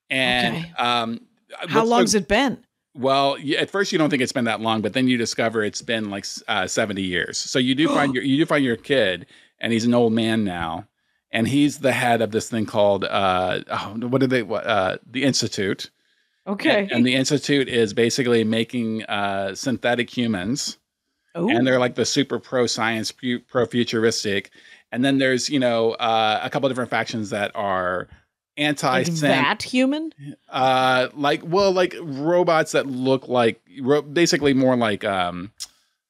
And Okay. um, how long's the- it been? Well, at first you don't think it's been that long, but then you discover it's been like uh, seventy years. So you do find your you do find your kid, and he's an old man now, and he's the head of this thing called uh, oh, what did they what, uh, the institute. Okay. And, and the institute is basically making uh, synthetic humans Ooh. and they're like the super pro science, pro futuristic. And then there's you know uh, a couple different factions that are anti that human? uh, like well, like robots that look like ro- basically more like um,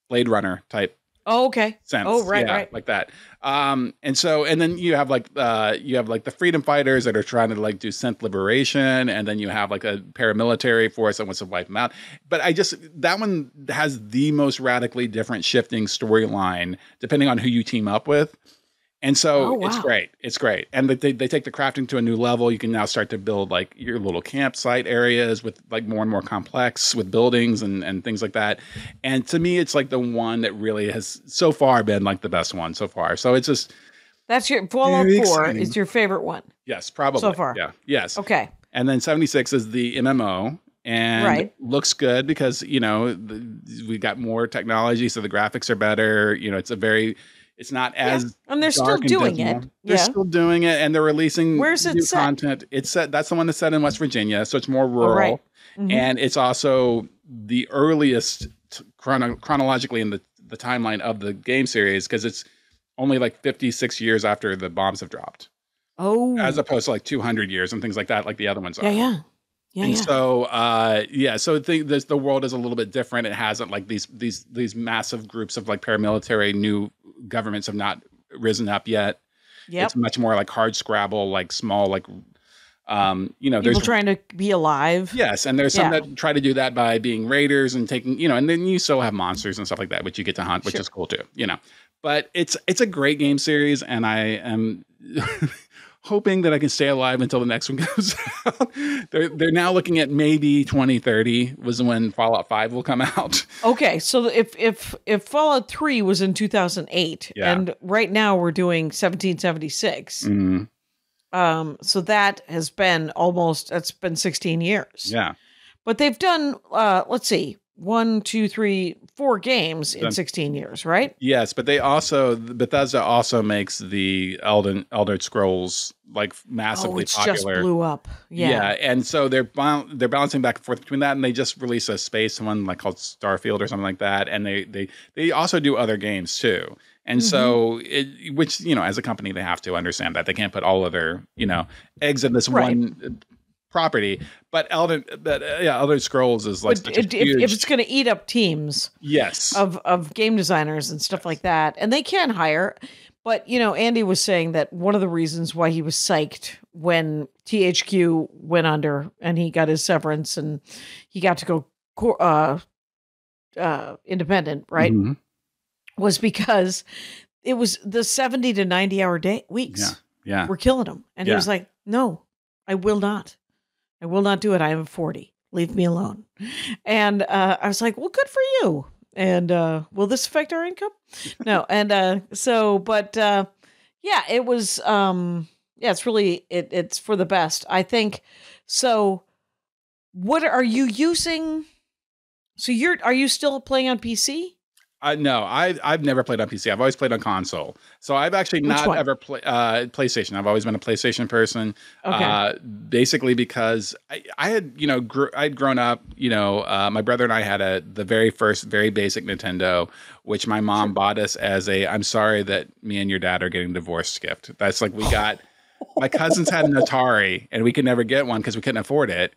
Blade Runner type Oh, okay. sense. Oh, right, Yeah, right. like that. Um, and so, and then you have like uh, you have like the freedom fighters that are trying to like do synth liberation, and then you have like a paramilitary force that wants to wipe them out. But I just that one has the most radically different shifting storyline depending on who you team up with. And so Oh, it's great. It's great. And they, they take the crafting to a new level. You can now start to build like your little campsite areas with like more and more complex with buildings and, and things like that. And to me, it's like the one that really has so far been like the best one so far. So it's just, That's your Fallout 4 exciting. is your favorite one. yes, probably. So far. Yeah. Yes. Okay. And then 76 is the MMO and Right. looks good because, you know, the, we got more technology. So the graphics are better. You know, it's a very, it's not as And they're still doing it. They're Yeah. still doing it, and they're releasing Where's it new set? content. It's set. That's the one that's set in West Virginia, so it's more Oh, rural, right. Mhm. and it's also the earliest chrono- chronologically in the the timeline of the game series because it's only like 56 years after the bombs have dropped, oh. as opposed to like 200 years and things like that, like the other ones yeah, are. yeah. Yeah, and yeah. so, uh, yeah, so the, this, the world is a little bit different. It hasn't like these these these massive groups of like paramilitary new governments have not risen up yet. Yep. It's much more like hard Scrabble, like small, like Um, you know, People there's trying to be alive. Yes, and there's some Yeah. that try to do that by being raiders and taking, you know, and then you still have monsters and stuff like that, which you get to hunt, which Sure. is cool too, you know. But it's it's a great game series, and I am hoping that I can stay alive until the next one goes out. they're they're now looking at maybe 2030 was when Fallout 5 will come out. Okay, so if if if Fallout 3 was in 2008 Yeah. and right now we're doing 1776. Mm, Um so that has been almost that's been 16 years. yeah, But they've done uh let's see, one, two, three, four games in 16 years, right? yes, but they also Bethesda also makes the Elden Elder Scrolls like massively Oh, it's just blew up. Yeah. Yeah, and so they're they're balancing back and forth between that, and they just released a space one like called Starfield or something like that, and they they they also do other games too. And so, Mm-hmm. it, which you know, as a company, they have to understand that they can't put all of their you know eggs in this Right. one property. But Elder, but uh, yeah, Elder Scrolls is like it, if, huge, if it's going to eat up teams yes, of of game designers and stuff like that, and they can hire, but you know, Andy was saying that one of the reasons why he was psyched when THQ went under and he got his severance and he got to go uh, uh, independent, right, Mhm. was because it was the seventy to ninety hour day weeks yeah, yeah, were killing him, and he was like, "No, I will not. I will not do it. I am 40. Leave me alone. And uh, I was like, well, good for you. And uh, will this affect our income? No. And uh, so, but uh, yeah, it was, um, yeah, it's really, it, it's for the best. I think. So, what are you using? So you're, are you still playing on PC? Uh, no, I I've never played on PC. I've always played on console. So I've actually Which not one? ever played uh, PlayStation. I've always been a PlayStation person. Okay. Uh, basically because I, I had you know gr- I'd grown up. You know, uh, my brother and I had a the very first very basic Nintendo, which my mom bought us as a I'm sorry that me and your dad are getting divorced gift. That's like we got. my cousins had an Atari, and we could never get one because we couldn't afford it.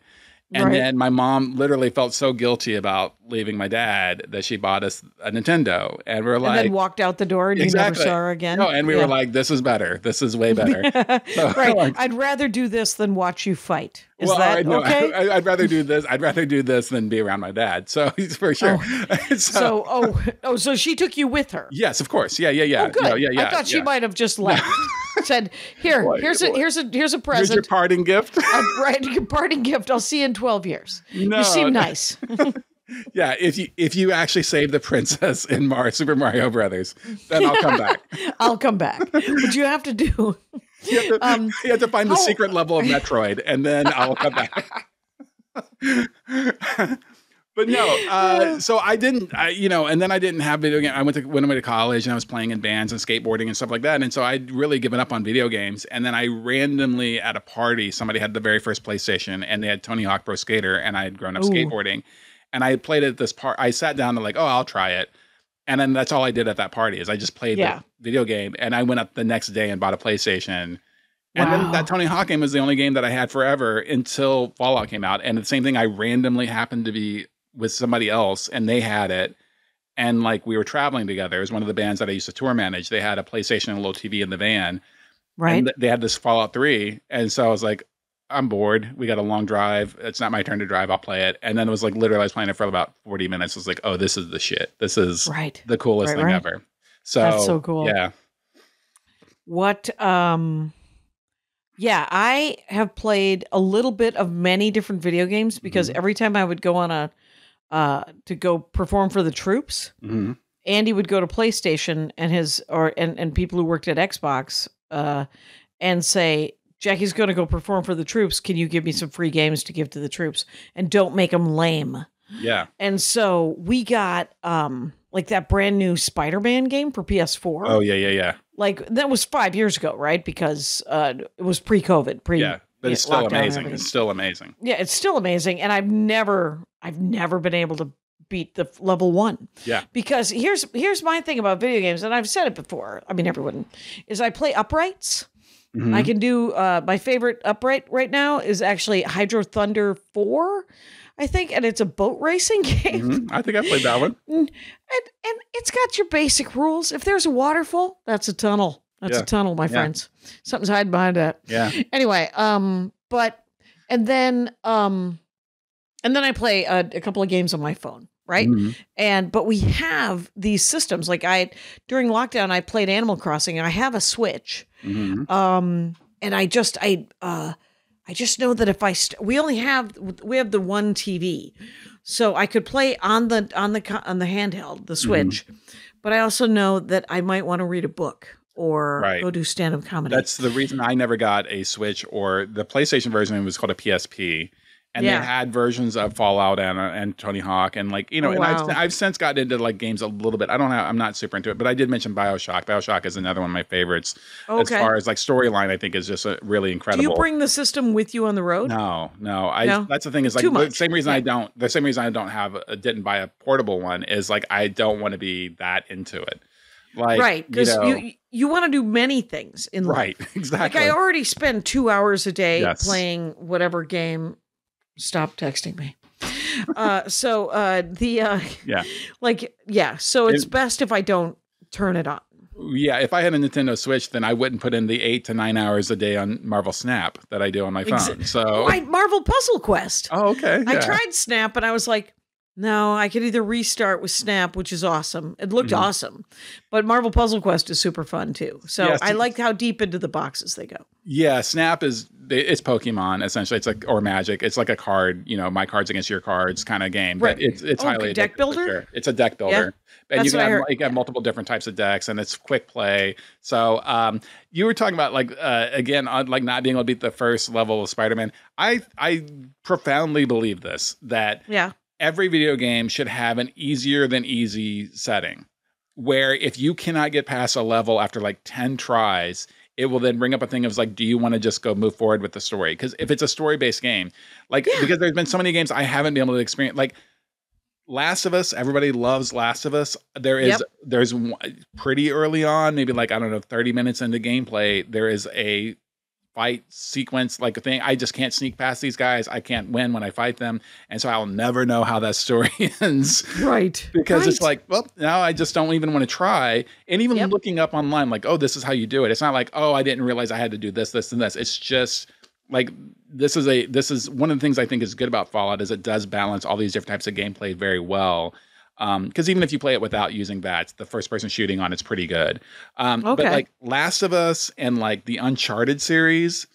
And Right. then my mom literally felt so guilty about leaving my dad that she bought us a Nintendo, and we are and like, then walked out the door and you never saw her again. no, and we Yeah. were like, this is better. This is way better. So, right. like- I'd rather do this than watch you fight. Is well, that I know. okay? I, would rather do this. I'd rather do this than be around my dad. So he's for sure. Oh. so, so, oh, oh, so she took you with her. yes, of course. Yeah, yeah, yeah. Oh, good. No, yeah, yeah. I thought she might have just left. Said, "Here, Boy, here's a here's a here's a Here's your present. parting gift. a right, your parting gift. I'll see you in twelve years. No, you seem nice. yeah, if you if you actually save the princess in Mar- Super Mario Brothers, then I'll come back. I'll come back. But you have to do. You have to, Um, you have to find the secret level of Metroid, and then I'll come back. But no, uh, so I didn't, I, you know, and then I didn't have video game. I went to when I went to college and I was playing in bands and skateboarding and stuff like that, and so I'd really given up on video games. And then I randomly at a party, somebody had the very first PlayStation, and they had Tony Hawk Pro Skater, and I had grown up Ooh. skateboarding, and I had played it at this part. I sat down and like, oh, I'll try it. And then that's all I did at that party is I just played Yeah. the video game, and I went up the next day and bought a PlayStation. And Wow. then that Tony Hawk game was the only game that I had forever until Fallout came out. And the same thing, I randomly happened to be with somebody else and they had it. And like we were traveling together. It was one of the bands that I used to tour manage. They had a PlayStation and a little TV in the van. Right. And th- they had this Fallout 3. And so I was like, I'm bored. We got a long drive. It's not my turn to drive. I'll play it. And then it was like literally I was playing it for about 40 minutes. I was like, oh, this is the shit. This is right. the coolest Right, thing right. ever. So That's so cool. Yeah. What? Um. Yeah, I have played a little bit of many different video games because Mhm. every time I would go on a uh to go perform for the troops, Mhm. Andy would go to PlayStation and his or and and people who worked at Xbox uh and say Jackie's going to go perform for the troops. Can you give me some free games to give to the troops and don't make them lame? Yeah. And so we got um like that brand new Spider-Man game for PS4. Oh, yeah, yeah, yeah. Like that was 5 years ago, right? Because uh it was pre-COVID, pre Yeah. But it's still amazing. It's still amazing. Yeah, it's still amazing and I've never I've never been able to beat the level 1 Yeah. because here's here's my thing about video games and I've said it before. I mean everyone is I play uprights. Mhm. I can do uh my favorite upright right now is actually Hydro Thunder 4, I think, and it's a boat racing game. Mhm. I think I played that one. And and it's got your basic rules. If there's a waterfall, that's a tunnel. That's Yeah. a tunnel, my Yeah. friends. Something's hiding behind that. Yeah. Anyway, um, but and then um, and then I play a, a couple of games on my phone, right? Mhm. And but we have these systems. Like I during lockdown, I played Animal Crossing. and I have a Switch, Mhm. um, and I just I uh, I just know that if I st- we only have we have the one TV, so I could play on the on the on the handheld the Switch, but I also know that I might want to read a book or Right. go do stand up comedy. That's the reason I never got a Switch or the PlayStation version was called a PSP. And Yeah. they had versions of Fallout and, uh, and Tony Hawk and like you know, Oh, and I've. I've since gotten into like games a little bit. I don't have, I'm not super into it, but I did mention Bioshock. Bioshock is another one of my favorites as far as like storyline. I think is just a, really incredible. do you bring the system with you on the road? No, no. I No? that's the thing is like Too the much. same reason I don't the same reason I don't have a, didn't buy a portable one is like I don't want to be that into it. Like right, because you, know, you you, want to do many things in life. right exactly. Like I already spend two hours a day Yes. playing whatever game. Stop texting me. Uh, so uh, the uh, Yeah. like yeah. So it's It- best if I don't turn it on. yeah, if I had a Nintendo Switch, then I wouldn't put in the eight to nine hours a day on Marvel Snap that I do on my phone. Exa- so Why Marvel Puzzle Quest? oh okay, I tried Snap and I was like, no, I could either restart with Snap, which is awesome. It looked Mhm. awesome, but Marvel Puzzle Quest is super fun too. So Yes. I liked how deep into the boxes they go. Yeah, Snap is it's Pokemon essentially. It's like or Magic. It's like a card, you know, my cards against your cards kind of game. Right. But it's it's Oh, highly deck builder? sure. It's a deck builder. And That's you can have, you can have multiple different types of decks, and it's quick play. So um, you were talking about like uh, again, on, like not being able to beat the first level of Spider-Man. I I profoundly believe this that Yeah. Every video game should have an easier than easy setting where if you cannot get past a level after like 10 tries it will then bring up a thing of like do you want to just go move forward with the story because if it's a story based game like Yeah. because there's been so many games i haven't been able to experience like last of us everybody loves last of us there is Yep. there's pretty early on maybe like i don't know 30 minutes into gameplay there is a fight sequence like a thing. I just can't sneak past these guys. I can't win when i fight them. And so i'll never know how that story ends. Right. because it's like well now i just don't even want to try. And even Yep. looking up online like oh this is how you do it. It's not like oh i didn't realize i had to do this this and this. It's just like this is a this is one of the things i think is good about fallout is it does balance all these different types of gameplay very well because even if you play it without using that, the first person shooting on it's pretty good um, Okay. but like last of us and like the uncharted series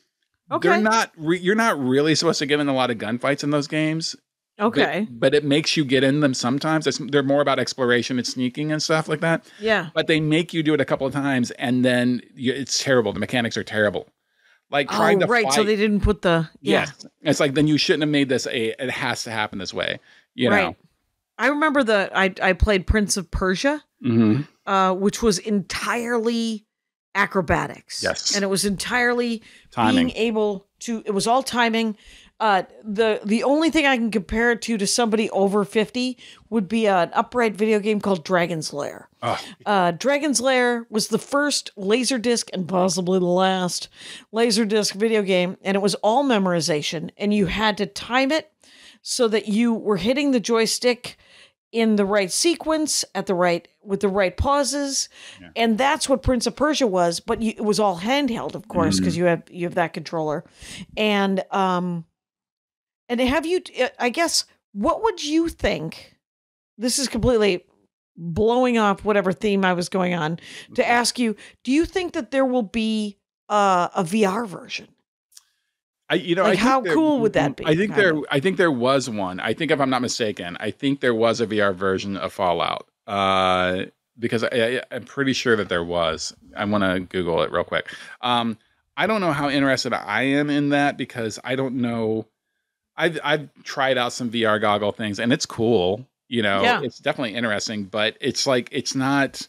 Okay. they're not re- you're not really supposed to get in a lot of gunfights in those games Okay. But, it makes you get in them sometimes. It's, they're more about exploration and sneaking and stuff like that. Yeah. But they make you do it a couple of times, and then you, it's terrible. The mechanics are terrible. Like trying Oh, to right. fight. So they didn't put the yeah. Yes. It's like then you shouldn't have made this a. It has to happen this way. You know. I remember the I I played Prince of Persia, hmm uh, which was entirely acrobatics. Yes. and it was entirely Timing. being able to. It was all timing. Uh, the the only thing I can compare it to to somebody over fifty would be an upright video game called Dragon's Lair. Oh, Uh, Dragon's Lair was the first Laserdisc and possibly the last Laserdisc video game, and it was all memorization, and you had to time it so that you were hitting the joystick in the right sequence at the right with the right pauses, Yeah. and that's what Prince of Persia was. But you, it was all handheld, of course, because you have you have that controller, and um, and have you? I guess what would you think? This is completely blowing off whatever theme I was going on to ask you, do you think that there will be uh, a VR version? I, you know, Like, how there- cool would that be, I think there, of? I think there was one. I think if I'm not mistaken, I think there was a VR version of Fallout. Uh, because I, I'm pretty sure that there was. I want to Google it real quick. Um, I don't know how interested I am in that because I don't know. I've I've tried out some VR goggle things and it's cool. You know, Yeah. it's definitely interesting, but it's like it's not.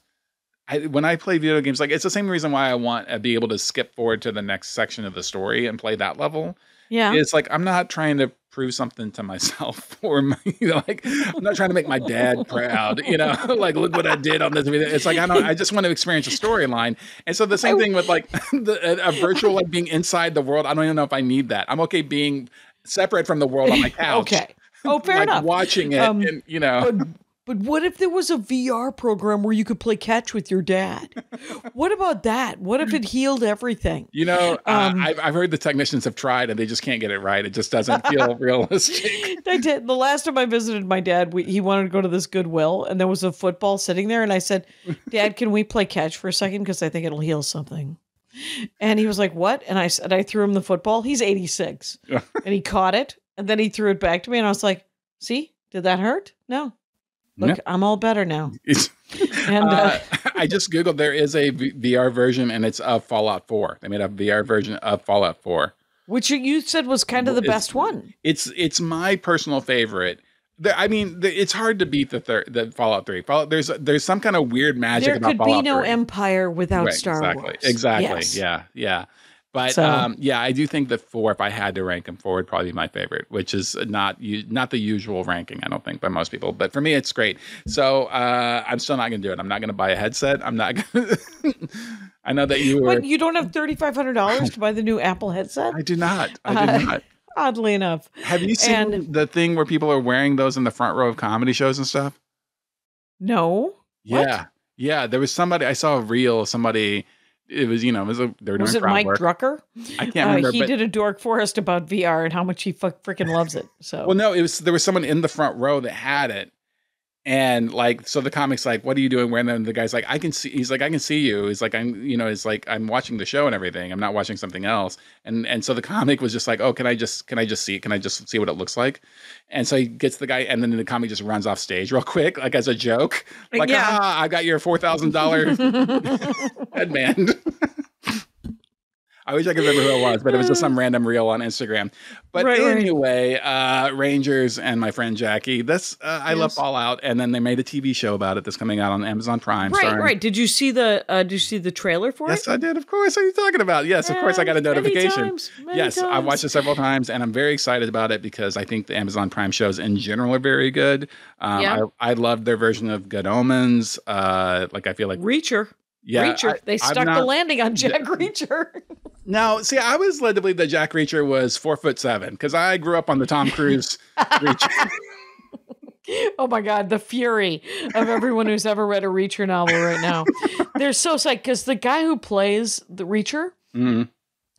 I, when I play video games, like it's the same reason why I want to be able to skip forward to the next section of the story and play that level. Yeah. It's like I'm not trying to prove something to myself or my, you know, like I'm not trying to make my dad proud, you know, like look what I did on this video. It's like I don't, I just want to experience a storyline. And so the same thing with like the, a, a virtual like being inside the world. I don't even know if I need that. I'm okay being separate from the world on my couch. okay. Oh, fair like enough. Watching it, Um, and you know, But what if there was a VR program where you could play catch with your dad? what about that? What if it healed everything? You know, Um, uh, I've, I've heard the technicians have tried and they just can't get it right. It just doesn't feel realistic. I did. The last time I visited my dad, we, he wanted to go to this Goodwill, and there was a football sitting there, and I said, "Dad, can we play catch for a second? Because I think it'll heal something." And he was like, "What?" And I said, "I threw him the football. He's 86, and he caught it, and then he threw it back to me, and I was like, "See, did that hurt? No. Look, No. I'm all better now." And uh, uh, I just googled. There is a v- VR version, and it's of Fallout 4. They made a VR version of Fallout 4. which you- said was kind of the It's- best one. It's it's my personal favorite. There, I mean, the, it's hard to beat the third, the Fallout 3. Fallout, there's there's some kind of weird magic There about could be no 3. empire without Right, Star exactly. Wars. Exactly. Yes. Yeah. Yeah. But So- um, yeah, I do think that four, if I had to rank them, four would probably be my favorite, which is not not the usual ranking, I don't think, by most people. But for me, it's great. So uh, I'm still not going to do it. I'm not going to buy a headset. I'm not. Gonna I know that you were. But you don't have thirty five hundred dollars to buy the new Apple headset. I do not. I do Uh, not. Oddly enough, Have you seen and- the thing where people are wearing those in the front row of comedy shows and stuff? no. What? Yeah. Yeah. There was somebody I saw a reel. Somebody. It was you know it was a, they were Was doing it Mike work. Drucker? I can't Uh, remember. he but, did a Dork Forest about VR and how much he fuck freaking loves it. So Well, no, it was there was someone in the front row that had it, and like so the comic's like, "What are you doing?" Them? The guy's like, "I can see." He's like, "I can see you." He's like, "I'm," you know, he's like, "I'm watching the show and everything. I'm not watching something else." And and so the comic was just like, "Oh, can I just can I just see? Can I just see what it looks like?" And so he gets the guy, and then the comic just runs off stage real quick, like as a joke, like, Yeah. "Ah, I got your four thousand dollar headband." I wish I could remember who it was, but it was just some random reel on Instagram. But Right, right. anyway, uh, Rangers and my friend Jackie. This uh, I love Yes. Fallout, and then they made a TV show about it that's coming out on Amazon Prime. right, starring- right. Did you see the uh, Did you see the trailer for Yes, it? Yes, I did. Of course. What are you talking about? Yes, of course. I got a Yeah, many notification. times, many yes, I've watched it several times, and I'm very excited about it because I think the Amazon Prime shows in general are very good. Um, Yeah. I, I loved their version of Good Omens. Uh, like I feel like Reacher. Yeah, Reacher. I- they stuck the landing on Jack Reacher. Now, see, I was led to believe that Jack Reacher was four foot seven because I grew up on the Tom Cruise Reacher. oh my God, the fury of everyone who's ever read a Reacher novel right now. They're so psyched because the guy who plays the Reacher, Mhm.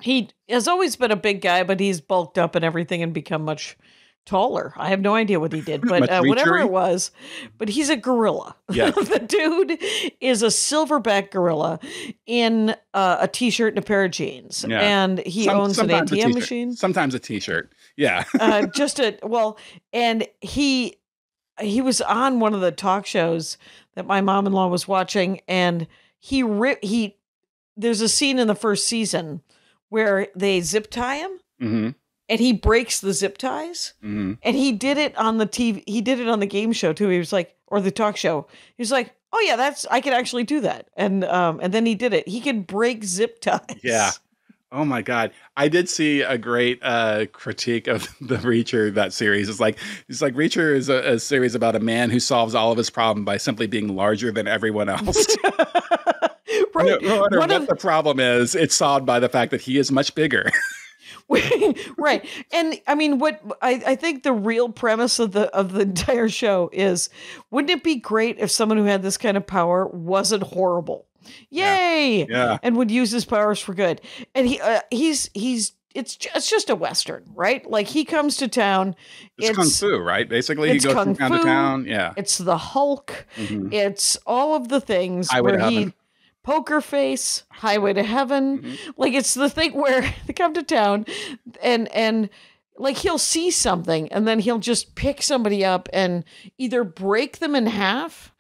he has always been a big guy, but he's bulked up and everything and become much taller. I have no idea what he did, but uh, whatever it was, but he's a gorilla. Yeah. the dude is a silverback gorilla in uh, a t-shirt and a pair of jeans, Yeah. and he Some- owns an ATM machine. Sometimes a T-shirt. Yeah. uh, just a well, and he he was on one of the talk shows that my mom-in-law was watching, and he ri- he there's a scene in the first season where they zip tie him, hmm and he breaks the zip ties, hmm and he did it on the TV. He did it on the game show too. He was like, or the talk show. He was like. Oh yeah, that's I could actually do that, and um, and then he did it. He could break zip ties. Yeah. Oh my God. I did see a great uh, critique of the Reacher, that series. It's like, it's like Reacher is a, a series about a man who solves all of his problems by simply being larger than everyone else. right. no matter One what the problem is, it's solved by the fact that he is much bigger. right and i mean what I, I think the real premise of the of the entire show is wouldn't it be great if someone who had this kind of power wasn't horrible yay Yeah. and would use his powers for good and he uh, he's he's it's ju- it's just a western right like he comes to town It's, kung fu, right? Basically, it's he goes kung from town to town. Yeah. it's the hulk Mhm. it's all of the things to where he Heaven. Poker face highway to heaven Mm-hmm. like it's the thing where they come to town and and like he'll see something and then he'll just pick somebody up and either break them in half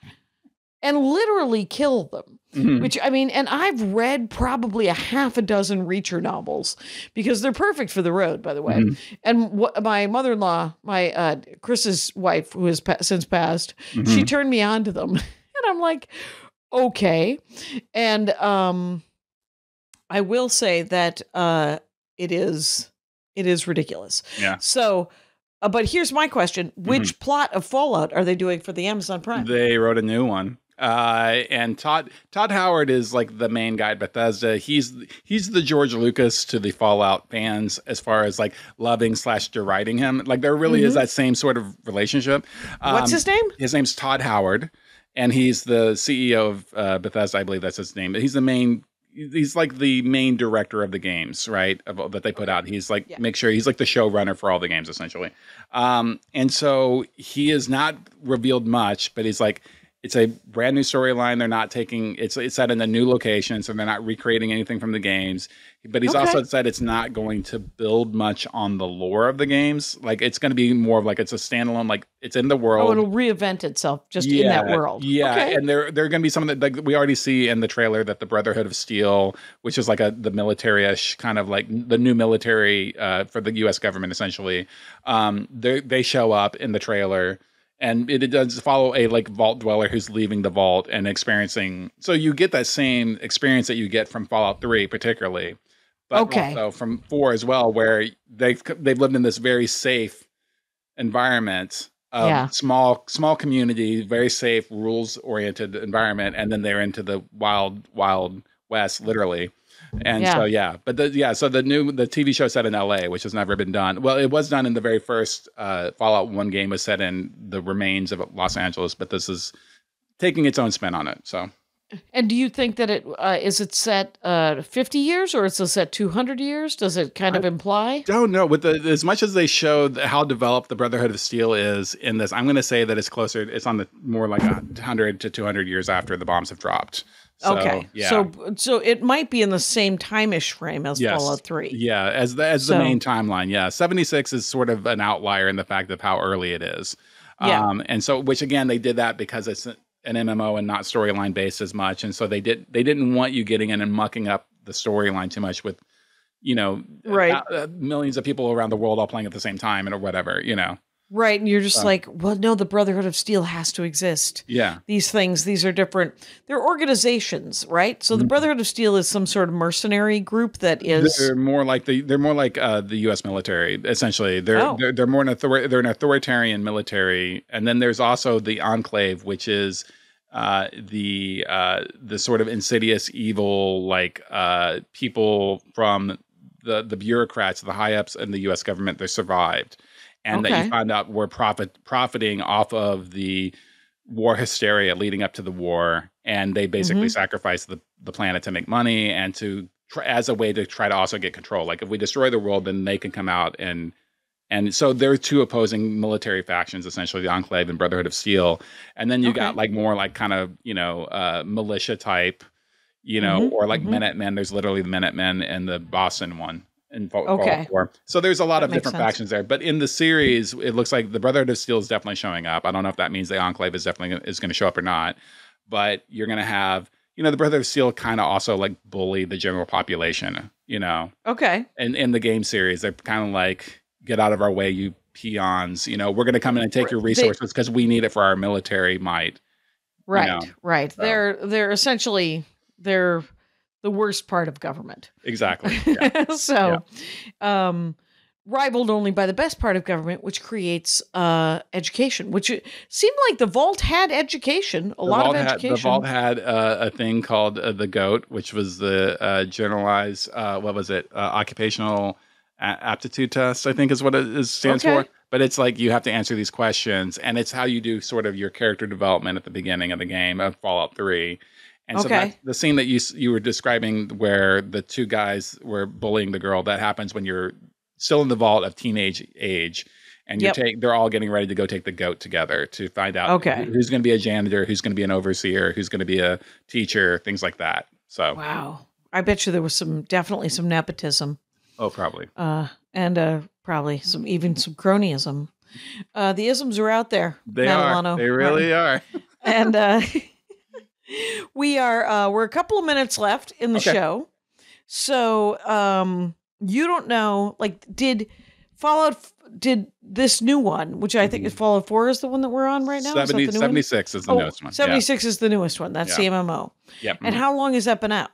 and literally kill them Mhm. which i mean and i've read probably a half a dozen reacher novels because they're perfect for the road by the way Mhm. and what my mother-in-law my uh chris's wife who has pa- since passed she Mhm. turned me on to them and i'm like okay and um i will say that uh it is it is ridiculous Yeah. so uh, but here's my question which plot of fallout are they doing for the amazon prime They wrote a new one. Uh, and Todd Todd Howard is like the main guy at Bethesda. He's he's the George Lucas to the Fallout fans as far as like loving slash deriding him. Like there really is that same sort of relationship. Mm-hmm. What's Um, his name? His name's Todd Howard, and he's the CEO of uh, Bethesda. I believe that's his name. He's the main. He's like the main director of the games, right? Of, that they put out. He's like Yeah. make sure he's like the showrunner for all the games, essentially. Um, and so he has not revealed much, but he's like, it's a brand new storyline. They're not taking it's it's set in a new location, so they're not recreating anything from the games. But he's Okay. also said it's not going to build much on the lore of the games. Like it's going to be more of like it's a standalone. Like it's in the world. Oh, it'll reinvent itself just in that world. Yeah, Okay. and there there are going to be some of the like we already see in the trailer that the Brotherhood of Steel, which is like a the military-ish kind of like the new military uh, for the U.S. government, essentially. Um, they they show up in the trailer, and it, it does follow a like vault dweller who's leaving the vault and experiencing. So you get that same experience that you get from Fallout Three, particularly. But Okay. also from four as well, where they've they've lived in this very safe environment of Yeah. small small community very safe rules oriented environment and then they're into the wild wild west literally and Yeah. so yeah but the yeah so the new the tv show set in la which has never been done well it was done in the very first uh fallout 1 game was set in the remains of los angeles but this is taking its own spin on it so And do you think that it uh, is it set uh, 50 years or is it set 200 years? Does it kind of imply? don't know with the as much as they showed how developed the brotherhood of steel is in this i'm going to say that it's closer it's on the more like 100 to 200 years after the bombs have dropped so, okay. yeah So so it might be in the same time-ish frame as Yes. Fallout 3. Yeah, as the as So- the main timeline. Yeah, seventy six is sort of an outlier in the fact of how early it is. Yeah. Um, and so which again they did that because it's an MMO and not storyline based as much, and so they did they didn't want you getting in and mucking up the storyline too much with. You know, Right. uh, millions of people around the world all playing at the same time, and or whatever. You know, Right. And you're just So- like, well, no, the Brotherhood of Steel has to exist. yeah, These things, these are different. They're organizations, right? So the Mm-hmm. Brotherhood of Steel is some sort of mercenary group that is. they're more like the they're more like uh, the U.S. military. Essentially, they're Oh. they're, they're more an author- they're an authoritarian military, and then there's also the Enclave, which is uh, the uh, the sort of insidious evil like uh, people from the the bureaucrats, the high ups in the U.S. government that survived, and that you find out were profit profiting off of the war hysteria leading up to the war, and they basically Mm-hmm. sacrificed the the planet to make money and to try, as a way to try to also get control. Like if we destroy the world, then they can come out and and so there are two opposing military factions, essentially the Enclave and Brotherhood of Steel, and then you got like more like kind of you know uh, militia type, you know, Mhm, or like mhm. Minutemen. There's literally the Minutemen and the Boston one. In Fallout Okay. 4. So there's a lot That of different sense. factions there, but in the series, it looks like the Brotherhood of Steel is definitely showing up. I don't know if that means the Enclave is definitely is going to show up or not, but you're going to have, you know, the Brotherhood of Steel kind of also like bully the general population, you know, okay. And in the game series, they're kind of like, get out of our way, you peons. You know, we're going to come in and take your resources because we need it for our military might. Right. know, right. so. They're they're essentially they're the worst part of government. Exactly. Yeah. so, um, rivaled only by the best part of government, which creates uh, education. Which it seemed like the Vault had education, a The lot of had, education. the Vault had uh, a thing called uh, the GOAT, which was the uh, generalized, uh, what was it, uh, occupational a- aptitude test, I think is what it is, stands Okay. for. But it's like you have to answer these questions, and it's how you do sort of your character development at the beginning of the game of Fallout 3. And so Okay. that, the scene that you you were describing where the two guys were bullying the girl, that happens when you're still in the vault of teenage age. And you Yep. take, they're all getting ready to go take the goat together to find out Okay. who- who's going to be a janitor, who's going to be an overseer, who's going to be a teacher, things like that. So, wow. I bet you there was some definitely some nepotism. oh, probably. uh, and uh, probably some even some cronyism. Uh, the isms are out there. They Mat Alano, are. They really are. And uh, we are uh, we're a couple of minutes left in the Okay. show, so um, you don't know. Like, did Fallout? Did this new one, which I think is Fallout Four, is the one that we're on right now? Is that 70, the new one? 76 is the Oh, newest one. 76 is the newest one. That's Yeah. the MMO. Yeah. Yep. And how long has that been out?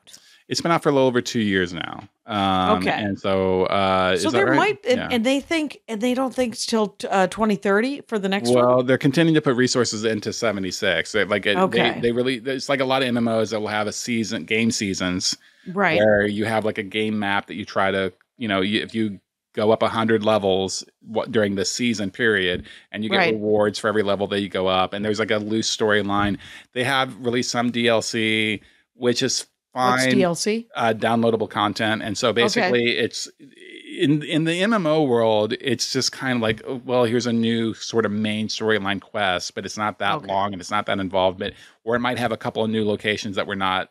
It's been out for a little over two years now. Um, Okay. And so, uh, So there right? might, and, Yeah. and they think, and they don't think it's till uh, 2030 for the next well, one. they're continuing to put resources into 76. They- Like it, Okay. they, they really, it's like a lot of MMOs that will have a season, game seasons Right. where you have like a game map that you try to, you know, you, if you go up 100 levels what, during the season period and you get Right. rewards for every level that you go up and there's like a loose storyline they have released some dlc which is Fine DLC? uh, downloadable content and so basically it's in in the mmo world it's just kind of like oh, well here's a new sort of main storyline quest but it's not that Okay. long and it's not that involved but or it might have a couple of new locations that were not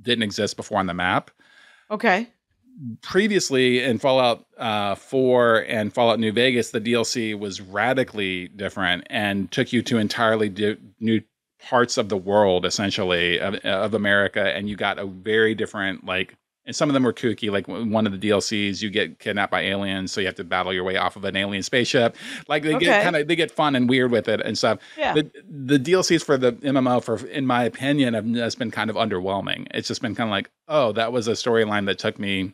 didn't exist before on the map Okay. previously in Fallout uh, 4 and Fallout New Vegas, the DLC was radically different and took you to entirely di- new parts of the world, essentially of, of America, and you got a very different like. And some of them were kooky. Like one of the DLCs, you get kidnapped by aliens, so you have to battle your way off of an alien spaceship. Like they Okay. get kind of they get fun and weird with it and stuff. Yeah. The the DLCs for the MMO, for in my opinion, have just been kind of underwhelming. It's just been kind of like, oh, that was a storyline that took me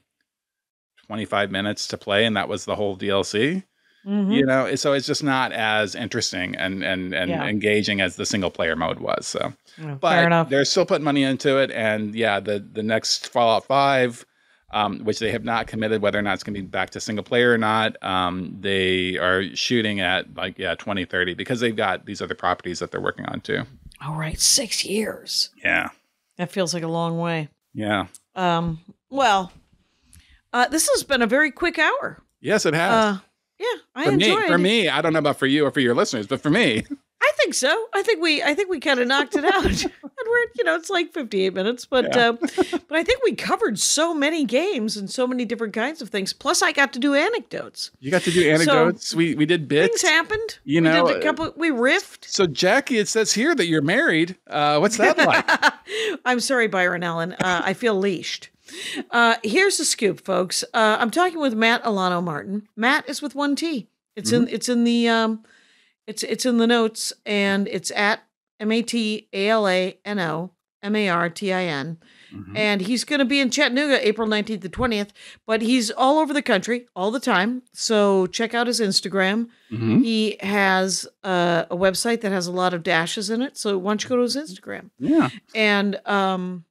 25 minutes to play and that was the whole DLC. Mhm. You know, so it's just not as interesting and and and Yeah. engaging as the single player mode was. So, Yeah, but Fair enough. they're still putting money into it and yeah, the the next Fallout 5 um, which they have not committed whether or not it's going to be back to single player or not. Um, they are shooting at like yeah 2030 because they've got these other properties that they're working on too. All right. Six years. Yeah, That feels like a long way. yeah, Um, well, uh, this has been a very quick hour. yes, it has. Uh, yeah, I for me, for me, I don't know about for you or for your listeners, but for me, I think so. I think we I think we kind of knocked it out. and we're you know, it's like 58 minutes, but Yeah. uh, but I think we covered so many games and so many different kinds of things. Plus I got to do anecdotes. you got to do anecdotes. we we did bits. Things happened. you we know, did a couple we riffed. So Jackie, it says here that you're married. Uh, what's that like? I'm sorry, Byron Allen. Uh, I feel leashed. Uh, here's the scoop, folks. Uh, I'm talking with Mat Alano Martin. Mat is with one T. It's in it's in the um, it's it's in the notes, and it's at M A T A L A N O M A R T I N. Mhm. And he's going to be in Chattanooga April 19th to 20th, but he's all over the country all the time. So check out his Instagram. Mhm. He has uh, a website that has a lot of dashes in it. So why don't you go to his Instagram? Yeah, And um,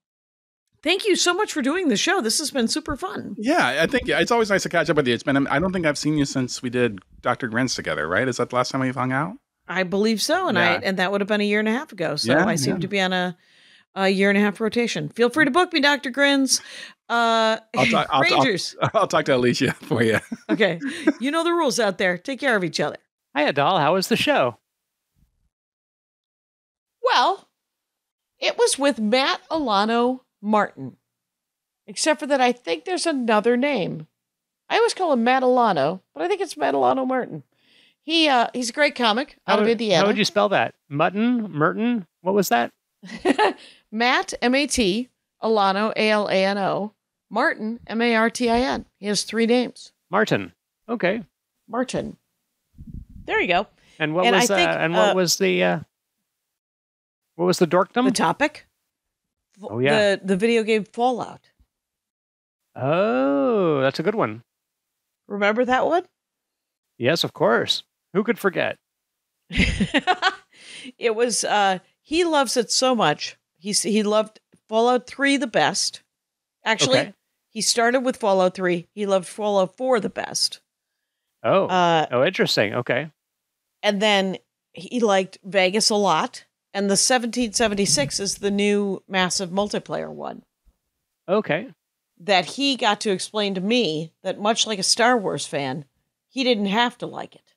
thank you so much for doing the show. This has been super fun. yeah. I think it's always nice to catch up with you. It's been. I don't think I've seen you since we did Dr. Grins together. Right? Is that the last time we've hung out? I believe so, and I and that would have been a year and a half ago. So Yeah, I seem yeah. to be on a, a year and a half rotation. Feel free to book me, Doctor Grins. Uh, I'll talk- I'll- I'll- Rangers. I'll talk to Alicia for you. okay, you know the rules out there. Take care of each other. Hi, Adal. How was the show? Well, it was with Mat Alano Martin, except for that I think there's another name. I always call him Mat Alano, but I think it's Mat Alano Martin. He uh, he's a great comic out of How- Indiana. How would you spell that? Mutton? Merton? What was that? Mat M A T Alano A L A N O Martin M A R T I N. He has three names. Martin. Okay. Martin. There you go. And what And I was think, uh, and what uh, was the uh, what was the dorkdom? The topic. Oh, yeah. The the video game Fallout. oh, that's a good one. Remember that one? Yes, of course. Who could forget? it was uh he loves it so much. He he loved Fallout 3 the best. Actually, Okay. he started with Fallout 3. He loved Fallout 4 the best. Oh, Uh oh, interesting. Okay. and then he liked Vegas a lot. And the 1776 is the new massive multiplayer one Okay. that he got to explain to me that much like a Star Wars fan, he didn't have to like it.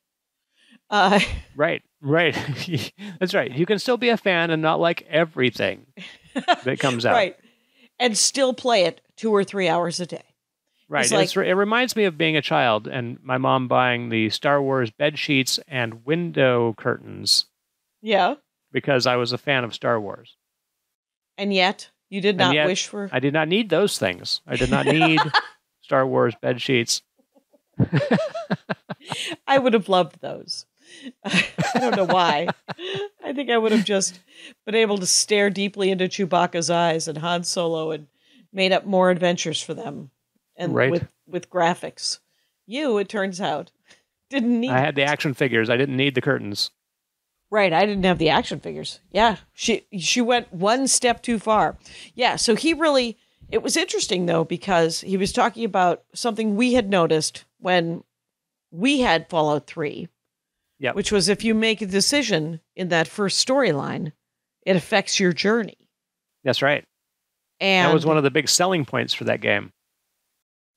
Uh, Right. Right. that's right. You can still be a fan and not like everything that comes out. right. And still play it two or three hours a day. Right. Like- it reminds me of being a child and my mom buying the Star Wars bed sheets and window curtains Yeah. Because I was a fan of Star Wars. And yet, you did not yet, wish for. I did not need those things. I did not need Star Wars bed sheets. I would have loved those. I don't know why. I think I would have just been able to stare deeply into Chewbacca's eyes and Han Solo and made up more adventures for them. and Right. with with graphics. You, it turns out, didn't need I had the action figures. I didn't need the curtains. Right, I didn't have the action figures. Yeah, she she went one step too far. Yeah, so he really it was interesting though because he was talking about something we had noticed when we had Fallout 3. Yep. Which was if you make a decision in that first storyline, it affects your journey. That's right. And that was one of the big selling points for that game.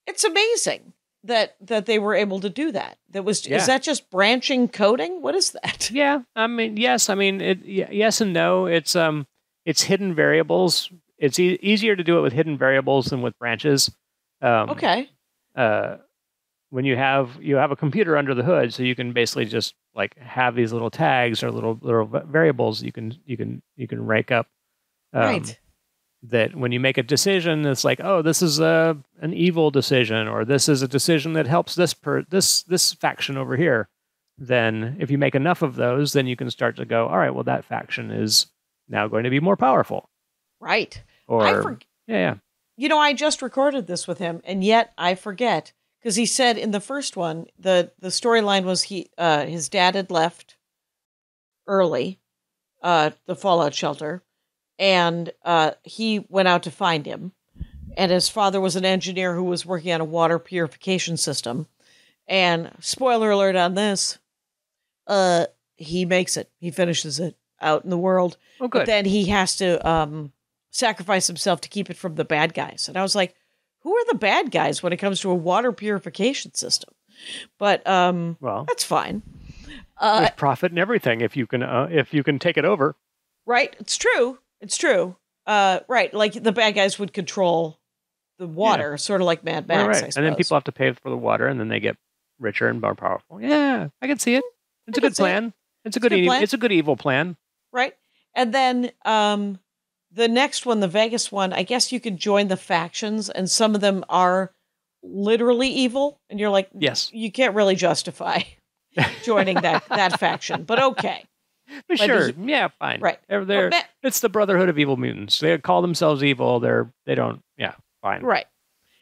it's amazing that that they were able to do that. That was Yeah. is that just branching coding? What is that? Yeah, I mean, yes, I mean, it, yes and no. It's um, it's hidden variables. It's e- easier to do it with hidden variables than with branches. Um, Okay. Uh, when you have you have a computer under the hood, so you can basically just like have these little tags or little little variables you can you can you can rank up. Um, right. That when you make a decision, it's like, oh, this is a an evil decision, or this is a decision that helps this per this this faction over here. Then, if you make enough of those, then you can start to go, all right, well, that faction is now going to be more powerful. Right. Or I for, yeah, yeah, you know, I just recorded this with him, and yet I forget because he said in the first one the the storyline was he uh, his dad had left early, uh, the fallout shelter, and uh, he went out to find him, and his father was an engineer who was working on a water purification system, and spoiler alert on this, uh, he makes it, he finishes it out in the world, oh, but then he has to um, sacrifice himself to keep it from the bad guys. And I was like, who are the bad guys when it comes to a water purification system? But um, well, that's fine. Uh, there's profit and everything if you can uh, if you can take it over. right? It's true. It's true. Uh, right. Like the bad guys would control the water, sort of like Mad Max. Right, right. And then people have to pay for the water, and then they get richer and more powerful. Yeah, I can see it. It's I a good see it. plan. It's a good. good e- plan. It's a good evil plan. right? And then um, the next one, the Vegas one, I guess you could join the factions, and some of them are literally evil, and you're like, Yes, you can't really justify joining that that faction, but okay, but sure. yeah, fine. right? They're, they're, ma- it's the Brotherhood of Evil Mutants. They call themselves evil. They're they don't. Yeah, fine. right.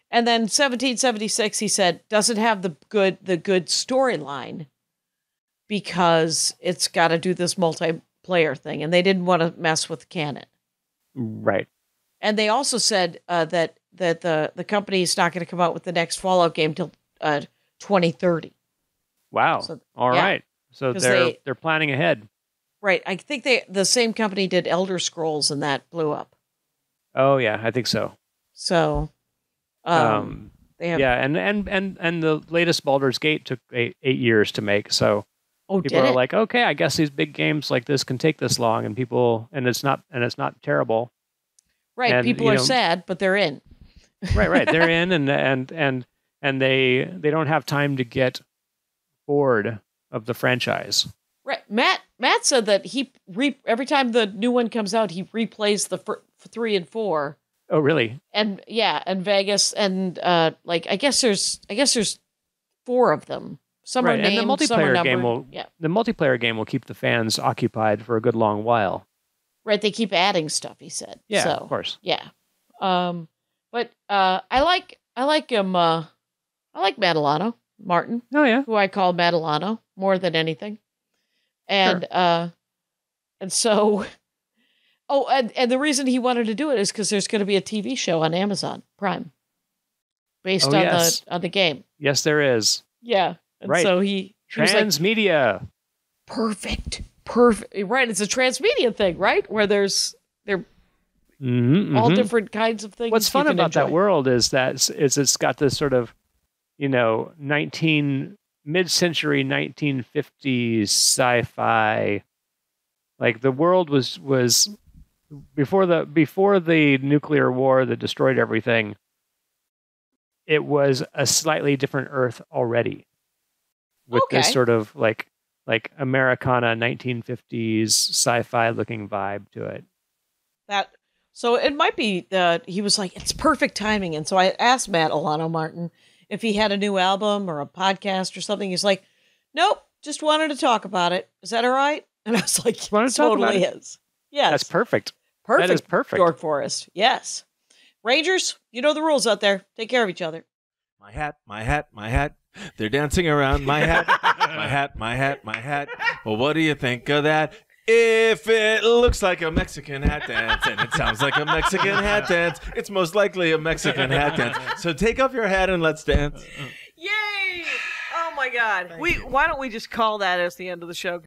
And then 1776, he said, doesn't have the good the good storyline because it's got to do this multiplayer thing, and they didn't want to mess with canon. Right. And they also said uh, that that the the company is not going to come out with the next Fallout game till uh, 2030. Wow. All right. So- All yeah. right. So they're they- they're planning ahead. Right. I think they the same company did Elder Scrolls, and that blew up. Oh yeah, I think so. So, um, Um, they have. yeah, and and and and the latest Baldur's Gate took eight, eight years to make. So oh, people are it? like, okay, I guess these big games like this can take this long, and people and it's not and it's not terrible. right. and, People are know- sad, but they're in. right, right. They're in, and and and and they they don't have time to get bored of the franchise. Right. Mat Mat said that he re- every time the new one comes out, he replays the fir- three and four, Oh, really? and yeah, and Vegas, and uh, like I guess there's I guess there's four of them. Some Right, are and the named, some are multiplayer game will- Yeah. The multiplayer game will keep the fans occupied for a good long while. Right. They keep adding stuff. He said. Yeah, So, of course. Yeah. Um, but uh, I like I like him. Uh, I like Mat Alano Martin, Oh yeah. who I call Mat Alano more than anything, and uh, and so. Oh, and, and the reason he wanted to do it is because there's going to be a TV show on Amazon Prime, based Oh, on yes. the on the game. Yes, there is. Yeah, and Right. so he, he was like, Transmedia. perfect, perfect. Right, it's a transmedia thing, right? Where there's they're Mhm, all mhm. different kinds of things. What's fun about that world is that it's got this sort of, you know, 19 mid-century 1950s sci-fi. Like the world was was before the before the nuclear war that destroyed everything. It was a slightly different Earth already, with this sort of like like Americana 1950s sci-fi looking vibe to it. that so it might be that he was like it's perfect timing and so i asked mat alano martin if he had a new album or a podcast or something he's like nope just wanted to talk about it is that all right and i was like wanted to talk about totally it. is yes That's perfect. perfect That is perfect. dork forest yes rangers you know the rules out there take care of each other My hat, my hat, my hat. They're dancing around my hat, my hat, my hat, my hat. Well, what do you think of that? If it looks like a Mexican hat dance and it sounds like a Mexican hat dance, it's most likely a Mexican hat dance. So take off your hat and let's dance. Yay! Oh my God. we why don't we just call that as the end of the show?